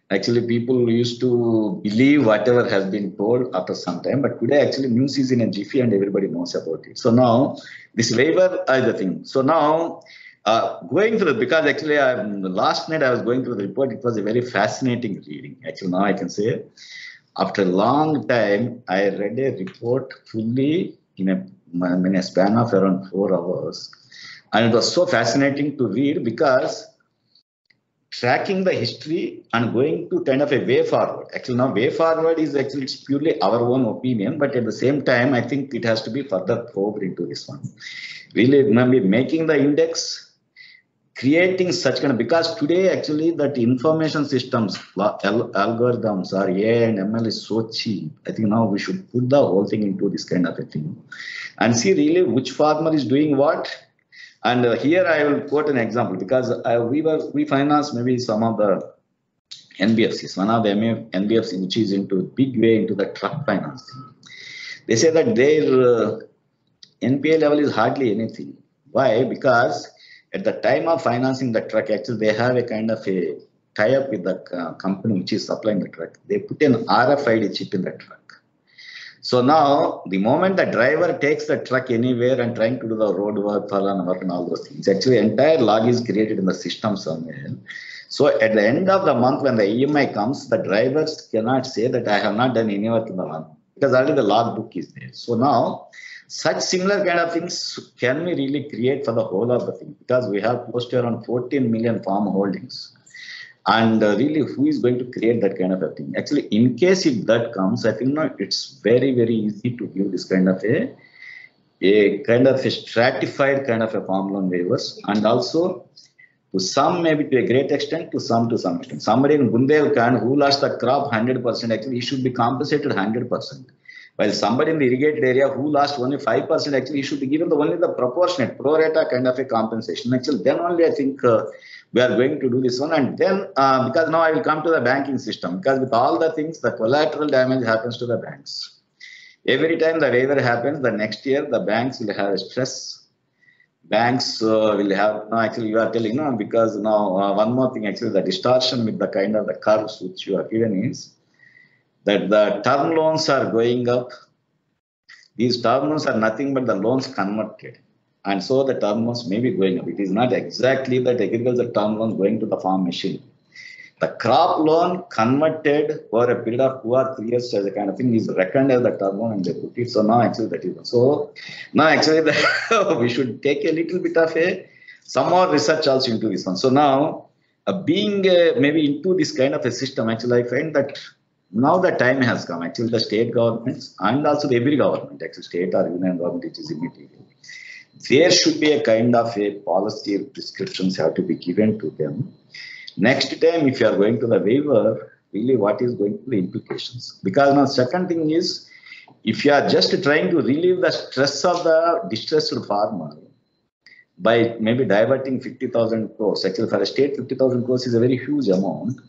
Speaker 5: Actually people used to believe whatever has been told after some time, but today actually news is in a jiffy and everybody knows about it. So now this waiver is the thing. So now uh, going through because actually I, last night I was going through the report. It was a very fascinating reading. Actually now I can say after a long time, I read a report fully in a, in a span of around four hours. And it was so fascinating to read because tracking the history and going to kind of a way forward. Actually, now way forward is actually it's purely our own opinion, but at the same time, I think it has to be further probed into this one. Really, maybe making the index creating such kind of because today actually that information systems algorithms or AI and ML is so cheap. I think now we should put the whole thing into this kind of a thing and see really which farmer is doing what. And uh, here I will quote an example because uh, we were we finance maybe some of the NBFCs, one of the NBFCs which is into big way into the truck financing. They say that their uh, NPA level is hardly anything. Why? Because at the time of financing the truck, actually they have a kind of a tie-up with the uh, company which is supplying the truck. They put an RFID chip in the truck. So now, the moment the driver takes the truck anywhere and trying to do the road work, falan work and all those things, actually entire log is created in the system somewhere. So at the end of the month, when the EMI comes, the drivers cannot say that I have not done any work in the month because already the log book is there. So now, such similar kind of things can we really create for the whole of the thing? Because we have close to around 14 million farm holdings. And uh, really who is going to create that kind of a thing? Actually in case if that comes i think no, it's very very easy to give this kind of a a kind of a stratified kind of a farm loan waivers. And also to some maybe to a great extent to some to some extent. Somebody in bundelkhand who lost the crop 100% actually he should be compensated 100% while somebody in the irrigated area who lost only 5% actually he should be given the only the proportionate pro rata kind of a compensation. Actually then only i think uh, we are going to do this one. And then uh, because now i will come to the banking system. Because with all the things the collateral damage happens to the banks. Every time the waiver happens the next year the banks will have a stress. Banks uh, will have no actually you are telling no because now uh, one more thing actually the distortion with the kind of the curves which you are given is that the term loans are going up these term loans are nothing but the loans converted and so the term loans may be going up. It is not exactly that agriculture term loans going to the farm machine. The crop loan converted for a period of two or three years as a kind of thing is reckoned as the term loan and they put it. So now actually that is so now actually the, we should take a little bit of a some more research also into this one. So now uh, being uh, maybe into this kind of a system, actually I find that now the time has come. Actually, the state governments and also every government, actually state or union government, it is immaterial there should be a kind of a policy prescriptions have to be given to them. Next time, if you are going to the waiver, really what is going to be the implications? Because now second thing is, if you are just trying to relieve the stress of the distressed farmer by maybe diverting 50,000 crores, actually for a state 50,000 crores is a very huge amount,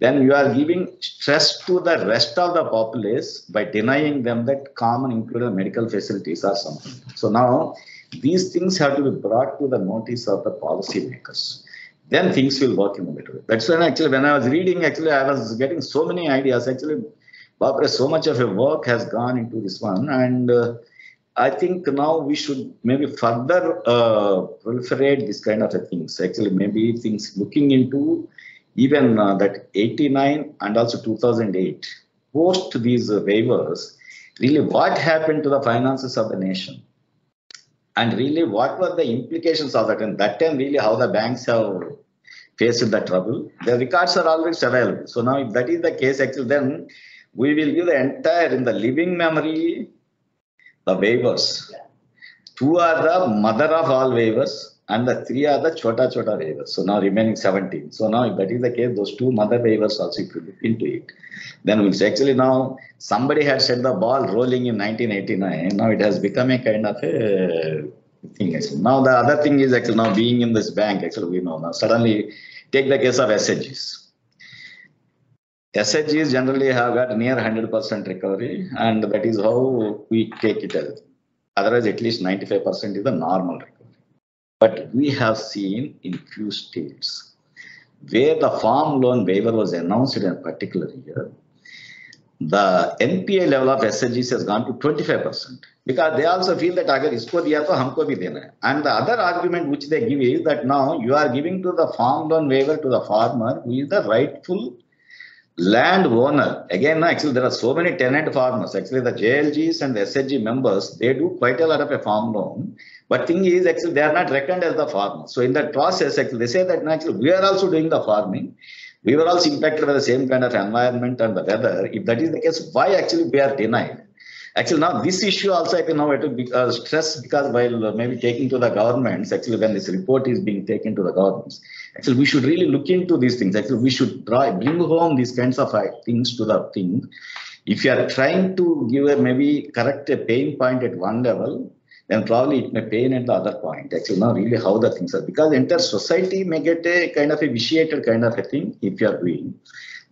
Speaker 5: then you are giving stress to the rest of the populace by denying them that common included medical facilities or something. So now these things have to be brought to the notice of the policymakers. Then things will work in a better way. That's when actually, when I was reading, actually, I was getting so many ideas. Actually, Barbara, so much of a work has gone into this one. And uh, I think now we should maybe further uh, proliferate this kind of things. Actually, maybe things looking into even uh, that 89 and also 2008, post these waivers, really what happened to the finances of the nation? and really what were the implications of that? And that time really how the banks have faced the trouble. The records are always available. So now if that is the case actually then we will give the entire in the living memory the waivers. Two are the mother of all waivers and the three are the chota chota waivers. So now remaining 17 so now if that is the case those two mother waivers also if you look into it. Then we'll say actually now somebody had set the ball rolling in 1989 now it has become a kind of a thing actually. now the other thing is actually now being in this bank actually we know. Now suddenly take the case of SHGs SHGs generally have got near 100% recovery and that is how we take it as. Otherwise at least 95% is the normal recovery but we have seen in few states where the farm loan waiver was announced in a particular year, the NPA level of SHGs has gone to 25% because they also feel that agar isko diya to humko bhi dena hai. And the other argument which they give is that now you are giving to the farm loan waiver to the farmer who is the rightful land owner. Again, actually there are so many tenant farmers. Actually the JLGs and the SHG members, they do quite a lot of a farm loan. But thing is, actually, they are not reckoned as the farmers. So in that process, actually, they say that actually we are also doing the farming. We were also impacted by the same kind of environment and the weather. If that is the case, why actually we are denied? Actually, now this issue also I think now it will uh, stress because while uh, maybe taking to the governments, actually when this report is being taken to the governments, actually we should really look into these things. Actually, we should try bring home these kinds of uh, things to the thing. If you are trying to give a maybe correct a pain point at one level, then probably it may pain at the other point. Actually, not really how the things are because entire society may get a kind of a vitiated kind of a thing if you are doing.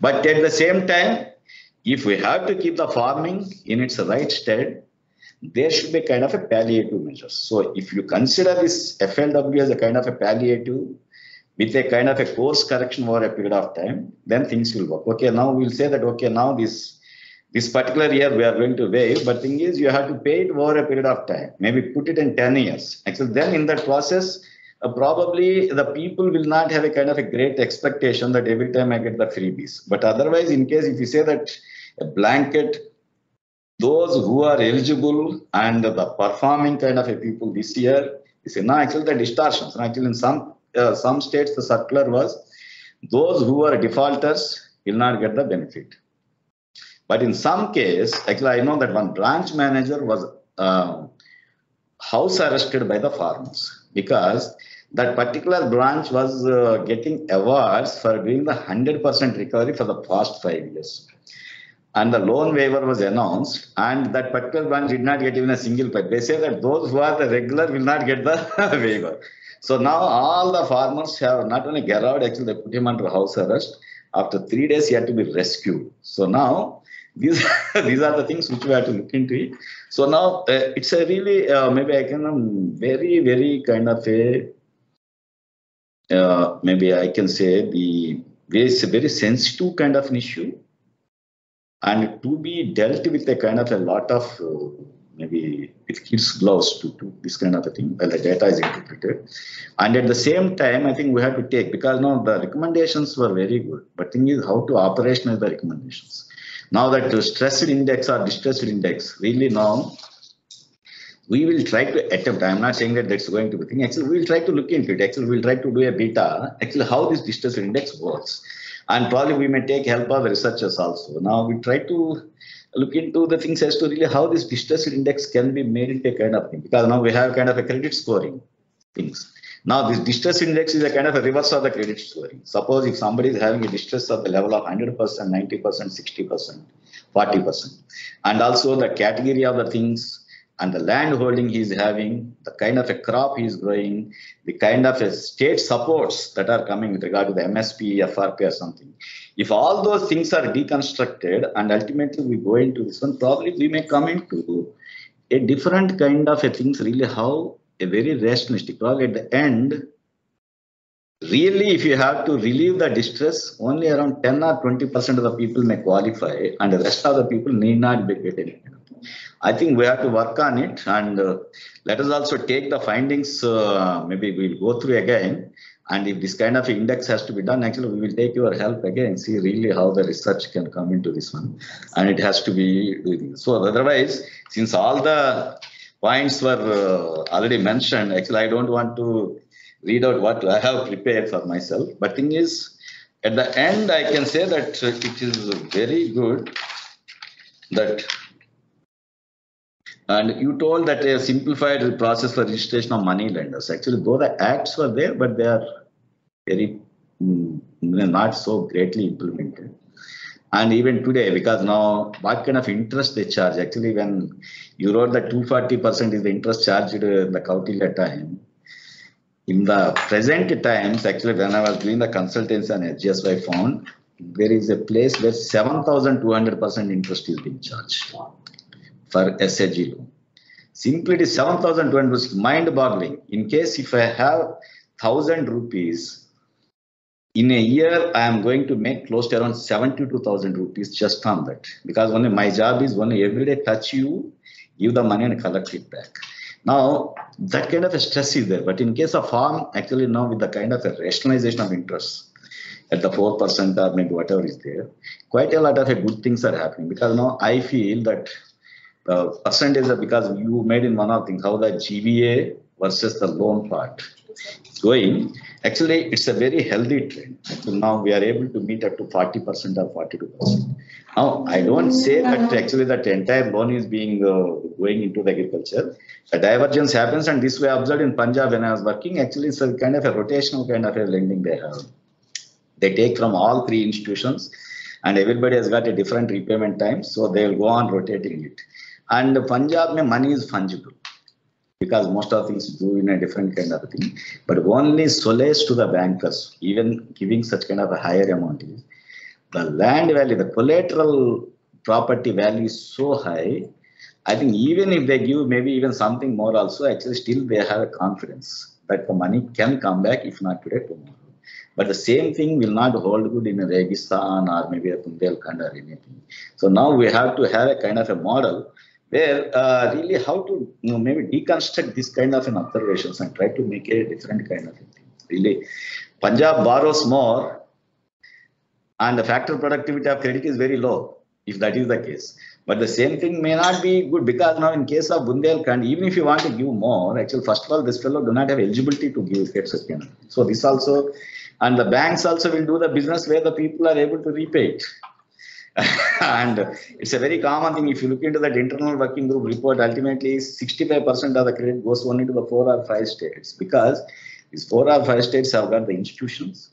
Speaker 5: But at the same time, if we have to keep the farming in its right state, there should be kind of a palliative measures. So if you consider this FLW as a kind of a palliative with a kind of a course correction over a period of time, then things will work. Okay, now we'll say that, okay, now this this particular year we are going to waive, but thing is you have to pay it over a period of time. Maybe put it in 10 years. Actually, then in that process, uh, probably the people will not have a kind of a great expectation that every time I get the freebies. But otherwise, in case if you say that a blanket, those who are eligible and the performing kind of a people this year, you say, no, actually the distortions. Actually, in some uh, some states, the circular was those who are defaulters will not get the benefit. But in some case, actually, I know that one branch manager was uh, house arrested by the farmers because that particular branch was uh, getting awards for doing the 100% recovery for the past five years. And the loan waiver was announced, and that particular branch did not get even a single pay. They say that those who are the regular will not get the waiver. So now all the farmers have not only gheraoed, actually they put him under house arrest. After three days, he had to be rescued. So now these these are the things which we have to look into. So now uh, it's a really uh, maybe I can um, very very kind of a uh, maybe I can say the it's a very sensitive kind of an issue, and to be dealt with a kind of a lot of uh, maybe it gives gloves to, do this kind of a thing while the data is interpreted. And at the same time, I think we have to take because now the recommendations were very good, but thing is how to operationalize the recommendations. Now that the stressed index or distressed index, really now we will try to attempt. I'm not saying that that's going to be thing. Actually, we'll try to look into it. Actually, we'll try to do a beta. Actually, how this distress index works, and probably we may take help of researchers also. Now we try to look into the things as to really how this distress index can be made into a kind of thing. Because now we have kind of a credit scoring things. Now this distress index is a kind of a reverse of the credit scoring. Suppose if somebody is having a distress of the level of 100%, 90%, 60%, 40%, and also the category of the things and the land holding he is having, the kind of a crop he is growing, the kind of a state supports that are coming with regard to the MSP, FRP or something. If all those things are deconstructed and ultimately we go into this one, probably we may come into a different kind of a things really how a very rationalistic, probably at the end, really if you have to relieve the distress, only around 10 or 20% of the people may qualify and the rest of the people need not be getting. I think we have to work on it and uh, let us also take the findings, uh, maybe we'll go through again. And if this kind of index has to be done, actually, we will take your help again, see really how the research can come into this one. And it has to be doing So otherwise, since all the points were uh, already mentioned, actually, I don't want to read out what I have prepared for myself. But thing is, at the end, I can say that it is very good that and you told that a simplified process for registration of money lenders. Actually, though the acts were there, but they are very mm, not so greatly implemented. And even today, because now what kind of interest they charge? Actually, when you wrote that 240% is the interest charged in the Kautilya time, in the present times, actually, when I was doing the consultancy on HGSY, I found there is a place where 7,200% interest is being charged for SHG loan. Simply it is 7,200 was mind boggling. In case if I have 1000 rupees, in a year I am going to make close to around 72,000 rupees just from that. Because only my job is only every day touch you, give the money and collect it back. Now that kind of a stress is there. But in case of farm, actually now with the kind of a rationalization of interest, at the 4% or maybe whatever is there, quite a lot of good things are happening. Because now I feel that the percentage is because you made in one of the things how the GVA versus the loan part is going. Actually, it's a very healthy trend. So now we are able to meet up to 40% or 42%. Now, I don't say that actually that entire loan is being uh, going into the agriculture. The divergence happens, and this way I observed in Punjab when I was working. Actually, it's a kind of a rotational kind of a lending they have. They take from all three institutions, and everybody has got a different repayment time, so they will go on rotating it. And Punjab, money is fungible because most of things do in a different kind of thing. But only solace to the bankers, even giving such kind of a higher amount is the land value, the collateral property value is so high. I think even if they give maybe even something more also, actually still they have a confidence that the money can come back if not today, tomorrow. But the same thing will not hold good in a Registan or maybe a Bundelkhand or anything. So now we have to have a kind of a model where uh, really how to you know, maybe deconstruct this kind of an observations and try to make a different kind of thing. Really, Punjab borrows more and the factor productivity of credit is very low if that is the case. But the same thing may not be good because now in case of Bundelkhand, even if you want to give more, actually first of all, this fellow do not have eligibility to give it such kind. So this also, and the banks also will do the business where the people are able to repay it. and it's a very common thing. If you look into that internal working group report, ultimately 65% of the credit goes only to the four or five states because these four or five states have got the institutions,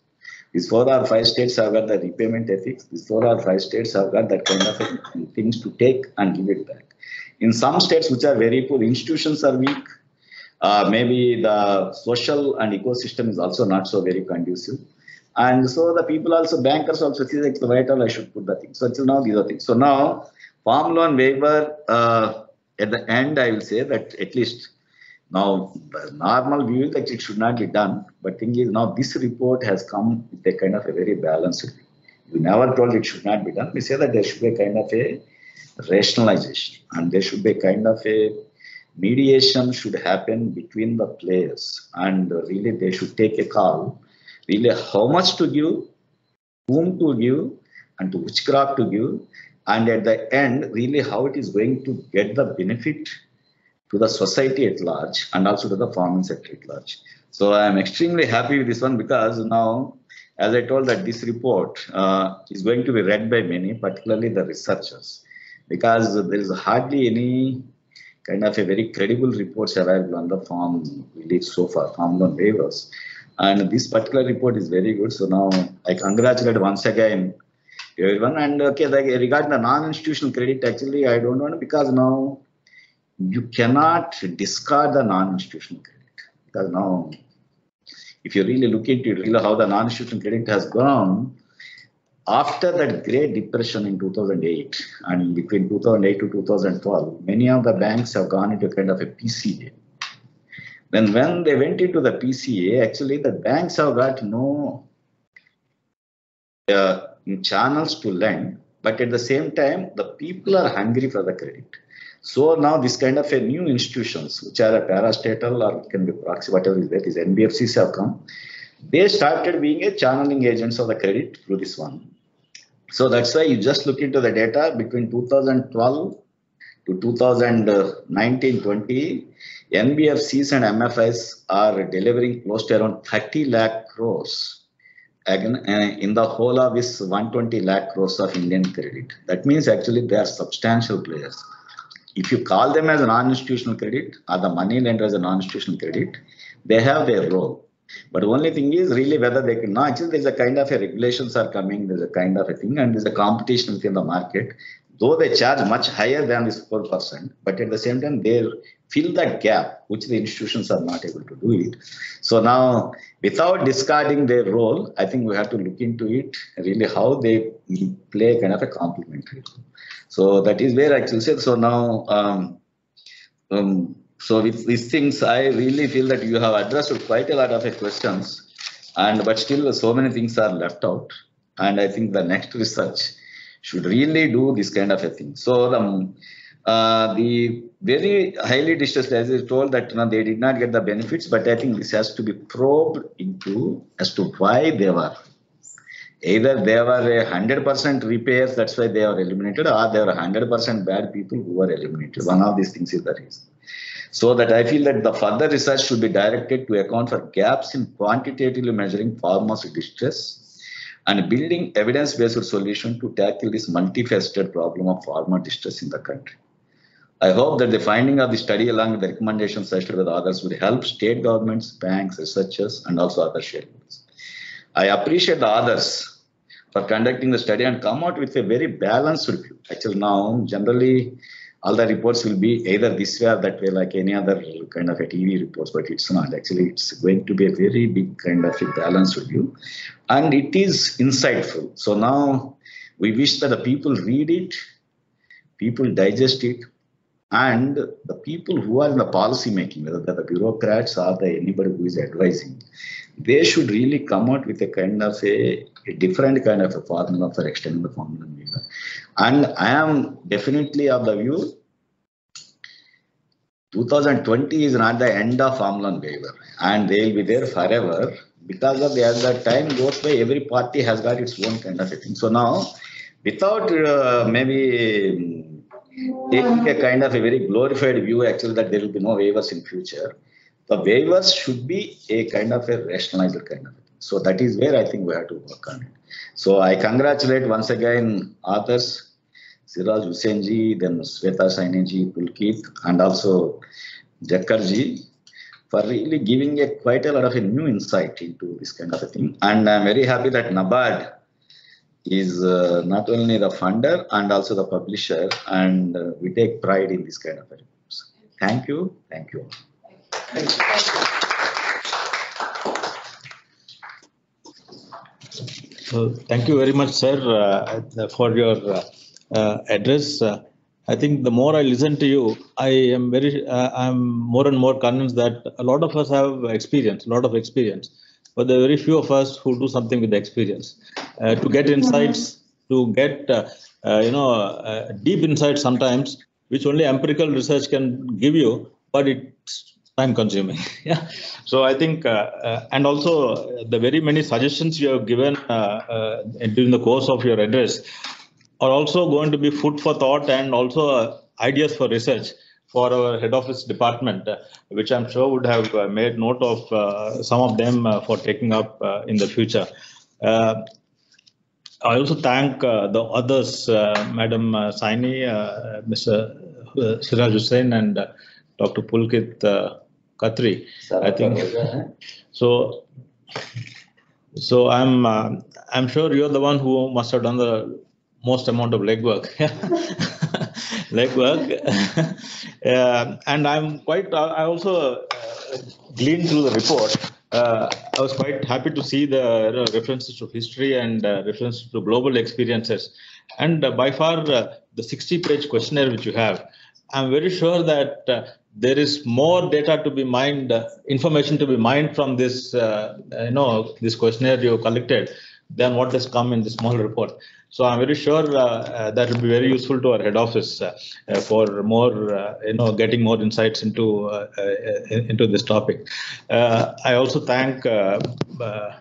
Speaker 5: these four or five states have got the repayment ethics. These four or five states have got that kind of things to take and give it back. In some states which are very poor, institutions are weak. Uh, maybe the social and ecosystem is also not so very conducive. And so the people also, bankers also see like vital, I should put the thing. So until now, these are things. So now, farm loan waiver, uh, at the end, I will say that at least now, the normal view is that it should not be done, but thing is now this report has come with a kind of a very balanced view. We never told it should not be done. We say that there should be a kind of a rationalization and there should be a kind of a mediation should happen between the players. And really they should take a call. Really how much to give, whom to give and to which crop to give. And at the end really how it is going to get the benefit to the society at large and also to the farming sector at large. So I am extremely happy with this one because now, as I told that this report uh, is going to be read by many, particularly the researchers, because there is hardly any kind of a very credible reports available on the farm release so far, farm loan waivers. And this particular report is very good. So now I congratulate once again everyone. And okay, like regarding the non-institutional credit, actually I don't want because now you cannot discard the non-institutional credit because now if you really look into it, really how the non-institutional credit has gone after that great depression in 2008 and between 2008 to 2012 many of the banks have gone into kind of a pca then when they went into the pca actually the banks have got no uh, channels to lend but at the same time the people are hungry for the credit so now this kind of a new institutions, which are a parastatal or can be proxy, whatever is that is NBFCs have come. They started being a channeling agents of the credit through this one. So that's why you just look into the data between 2012 to 2019-20, NBFCs and MFIs are delivering close to around 30 lakh crores again uh, in the whole of this 120 lakh crores of Indian credit. That means actually they are substantial players if you call them as a non-institutional credit or the money lender as a non-institutional credit, they have their role. But only thing is really whether they can, no, actually there's a kind of a regulations are coming, there's a kind of a thing and there's a competition within the market. Though they charge much higher than this 4%, but at the same time they fill that gap, which the institutions are not able to do it. So now, without discarding their role, I think we have to look into it, really how they play kind of a complementary role. So that is where I actually said. So now, um, um, so with these things, I really feel that you have addressed quite a lot of questions, and but still so many things are left out. And I think the next research should really do this kind of a thing. So the uh, the very highly distressed, as I told that you know, they did not get the benefits, but I think this has to be probed into as to why they were either they were a hundred percent repairs, that's why they were eliminated, or they were hundred percent bad people who were eliminated. One of these things is the reason. So that I feel that the further research should be directed to account for gaps in quantitatively measuring farmers' distress and building evidence-based solution to tackle this multifaceted problem of farmer distress in the country. I hope that the finding of the study along with the recommendations suggested with others will help state governments, banks, researchers, and also other shareholders. I appreciate the others for conducting the study and come out with a very balanced review. Actually, now generally all the reports will be either this way or that way, like any other kind of a TV reports, but it's not. Actually, it's going to be a very big kind of a balanced review, and it is insightful. So now we wish that the people read it, people digest it, and the people who are in the policy making, whether they're the bureaucrats or the anybody who is advising, they should really come out with a kind of a, a different kind of a formula for extending the formula. And I am definitely of the view 2020 is not the end of formula waiver, and they will be there forever because of the as the time goes by, every party has got its own kind of a thing. So now, without uh, maybe taking a kind of a very glorified view actually that there will be no waivers in future the waivers should be a kind of a rationalized kind of thing. so that is where i think we have to work on it so i congratulate once again authors Siraj Hussain ji, then Shweta Saini ji, Pulkit, and also Jakharji for really giving a quite a lot of a new insight into this kind of a thing. And I'm very happy that NABARD is uh, not only the funder and also the publisher, and uh, we take pride in this kind of reports. Thank you. Thank you.
Speaker 1: So thank you very much, sir, uh, for your uh, address. Uh, I think the more I listen to you, I am very, uh, I'm more and more convinced that a lot of us have experience, a lot of experience, but there are very few of us who do something with the experience. Uh, to get insights, to get, uh, uh, you know, uh, deep insights sometimes, which only empirical research can give you, but it's time consuming. yeah. So I think, uh, uh, and also uh, the very many suggestions you have given uh, uh, during the course of your address are also going to be food for thought and also uh, ideas for research for our head office department, uh, which I'm sure would have uh, made note of uh, some of them uh, for taking up uh, in the future. Uh, I also thank uh, the others, uh, Madam uh, Saini, uh, Mr. Siraj Hussain, and uh, Dr. Pulkit uh, Khatri. I think so. So I'm uh, I'm sure you're the one who must have done the most amount of legwork. legwork, uh, and I'm quite. I also uh, gleaned through the report. Uh, I was quite happy to see the references to history and uh, references to global experiences, and uh, by far uh, the 60-page questionnaire which you have. I'm very sure that uh, there is more data to be mined, uh, information to be mined from this, uh, you know, this questionnaire you collected than what has come in the small report. So I'm very sure uh, uh, that will be very useful to our head office uh, uh, for more, uh, you know, getting more insights into uh, uh, into this topic. Uh, I also thank uh, uh,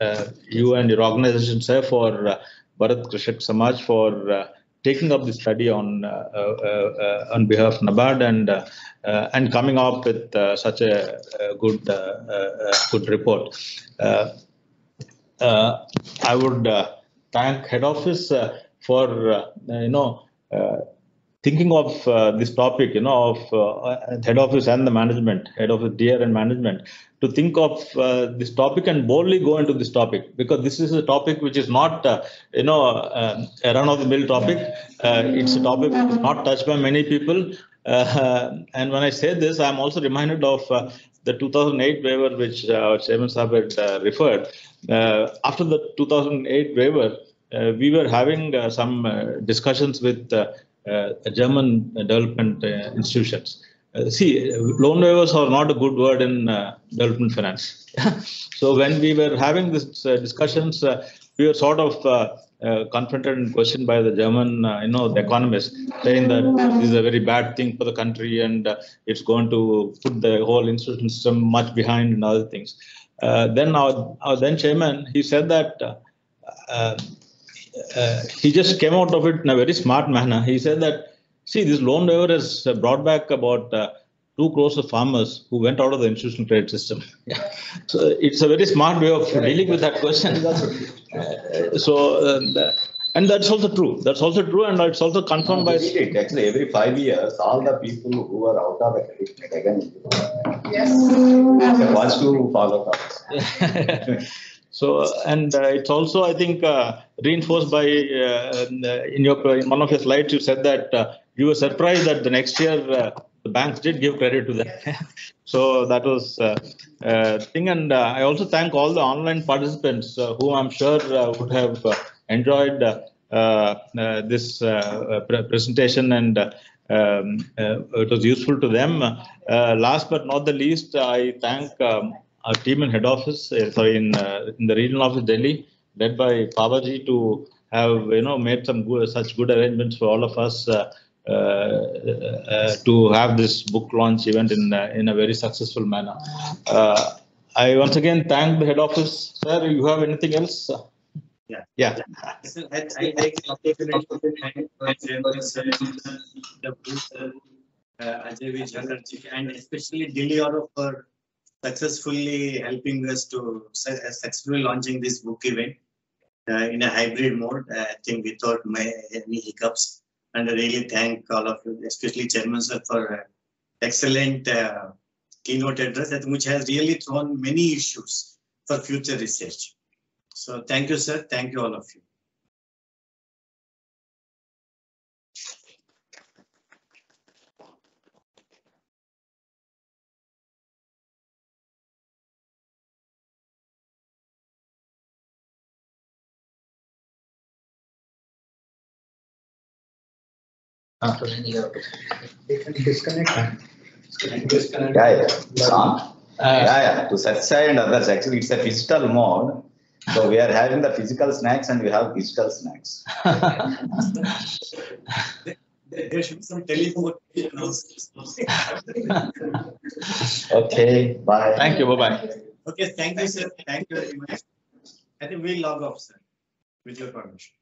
Speaker 1: uh, you and your organization, sir, for uh, Bharat Krishak Samaj for uh, taking up the study on uh, uh, uh, on behalf of NABARD and uh, uh, and coming up with uh, such a, a good uh, uh, uh, good report. Uh, I would uh, thank head office uh, for you know thinking of uh, this topic, you know, of uh, head office and the management, head office DR and management, to think of uh, this topic and boldly go into this topic because this is a topic which is not, you know, a run-of-the-mill topic. It's a topic which is not touched by many people. And when I say this, I'm also reminded of the 2008 waiver which uh, Chairman Saab had referred. Uh, after the 2008 waiver, uh, we were having uh, some discussions with German development institutions. See, loan waivers are not a good word in development finance. so when we were having these discussions, we were sort of uh, confronted and questioned by the German, uh, you know, the economists, saying that this is a very bad thing for the country and uh, it's going to put the whole institution system much behind and other things. Uh, then our, our then chairman, he said that uh, uh, he just came out of it in a very smart manner. He said that, see, this loan waiver has brought back about uh, two crores of farmers who went out of the institutional credit system. Yeah. So it's a very smart way of dealing with that question. So, uh, and that's also true. That's also true, and it's also confirmed by.
Speaker 5: We did it. Actually, every five years, all the people who are out of the credit net again.
Speaker 4: Yes.
Speaker 5: Wants to follow up.
Speaker 1: So, and uh, it's also, I think, uh, reinforced by, uh, in your, in one of your slides, you said that uh, you were surprised that the next year uh, the banks did give credit to them. so that was uh, uh, thing. And uh, I also thank all the online participants uh, who I'm sure uh, would have uh, enjoyed uh, uh, this uh, pre- presentation and um, it was useful to them. Last but not the least, I thank um, our team in head office, sorry, in, in the regional office Delhi, led by Pawaji to have, you know, made some good, such good arrangements for all of us uh, uh, uh, to have this book launch event in, in a very successful manner. I once again thank the head office. Sir, you have anything else?
Speaker 2: Yeah.
Speaker 1: Yeah.
Speaker 2: So I I take the opportunity to the Ajay. And especially Auto for successfully helping us to successfully launching this book event uh, in a hybrid mode, uh, I think without my, any hiccups. And I really thank all of you, especially Chairman sir for uh, excellent uh, keynote address, that which has really thrown many issues for future research. So thank you, sir. Thank you, all of you.
Speaker 3: Disconnect.
Speaker 5: Yeah, yeah. It's on. Uh, yeah, yeah. To Satsai and others, actually, it's a physical mode. So we are having the physical snacks and we have digital snacks.
Speaker 2: There there should be some telephone.
Speaker 5: Okay, bye.
Speaker 1: Thank you. Bye-bye.
Speaker 2: Okay, thank you, sir. Thank you very much. I think we'll log off, sir, with your permission.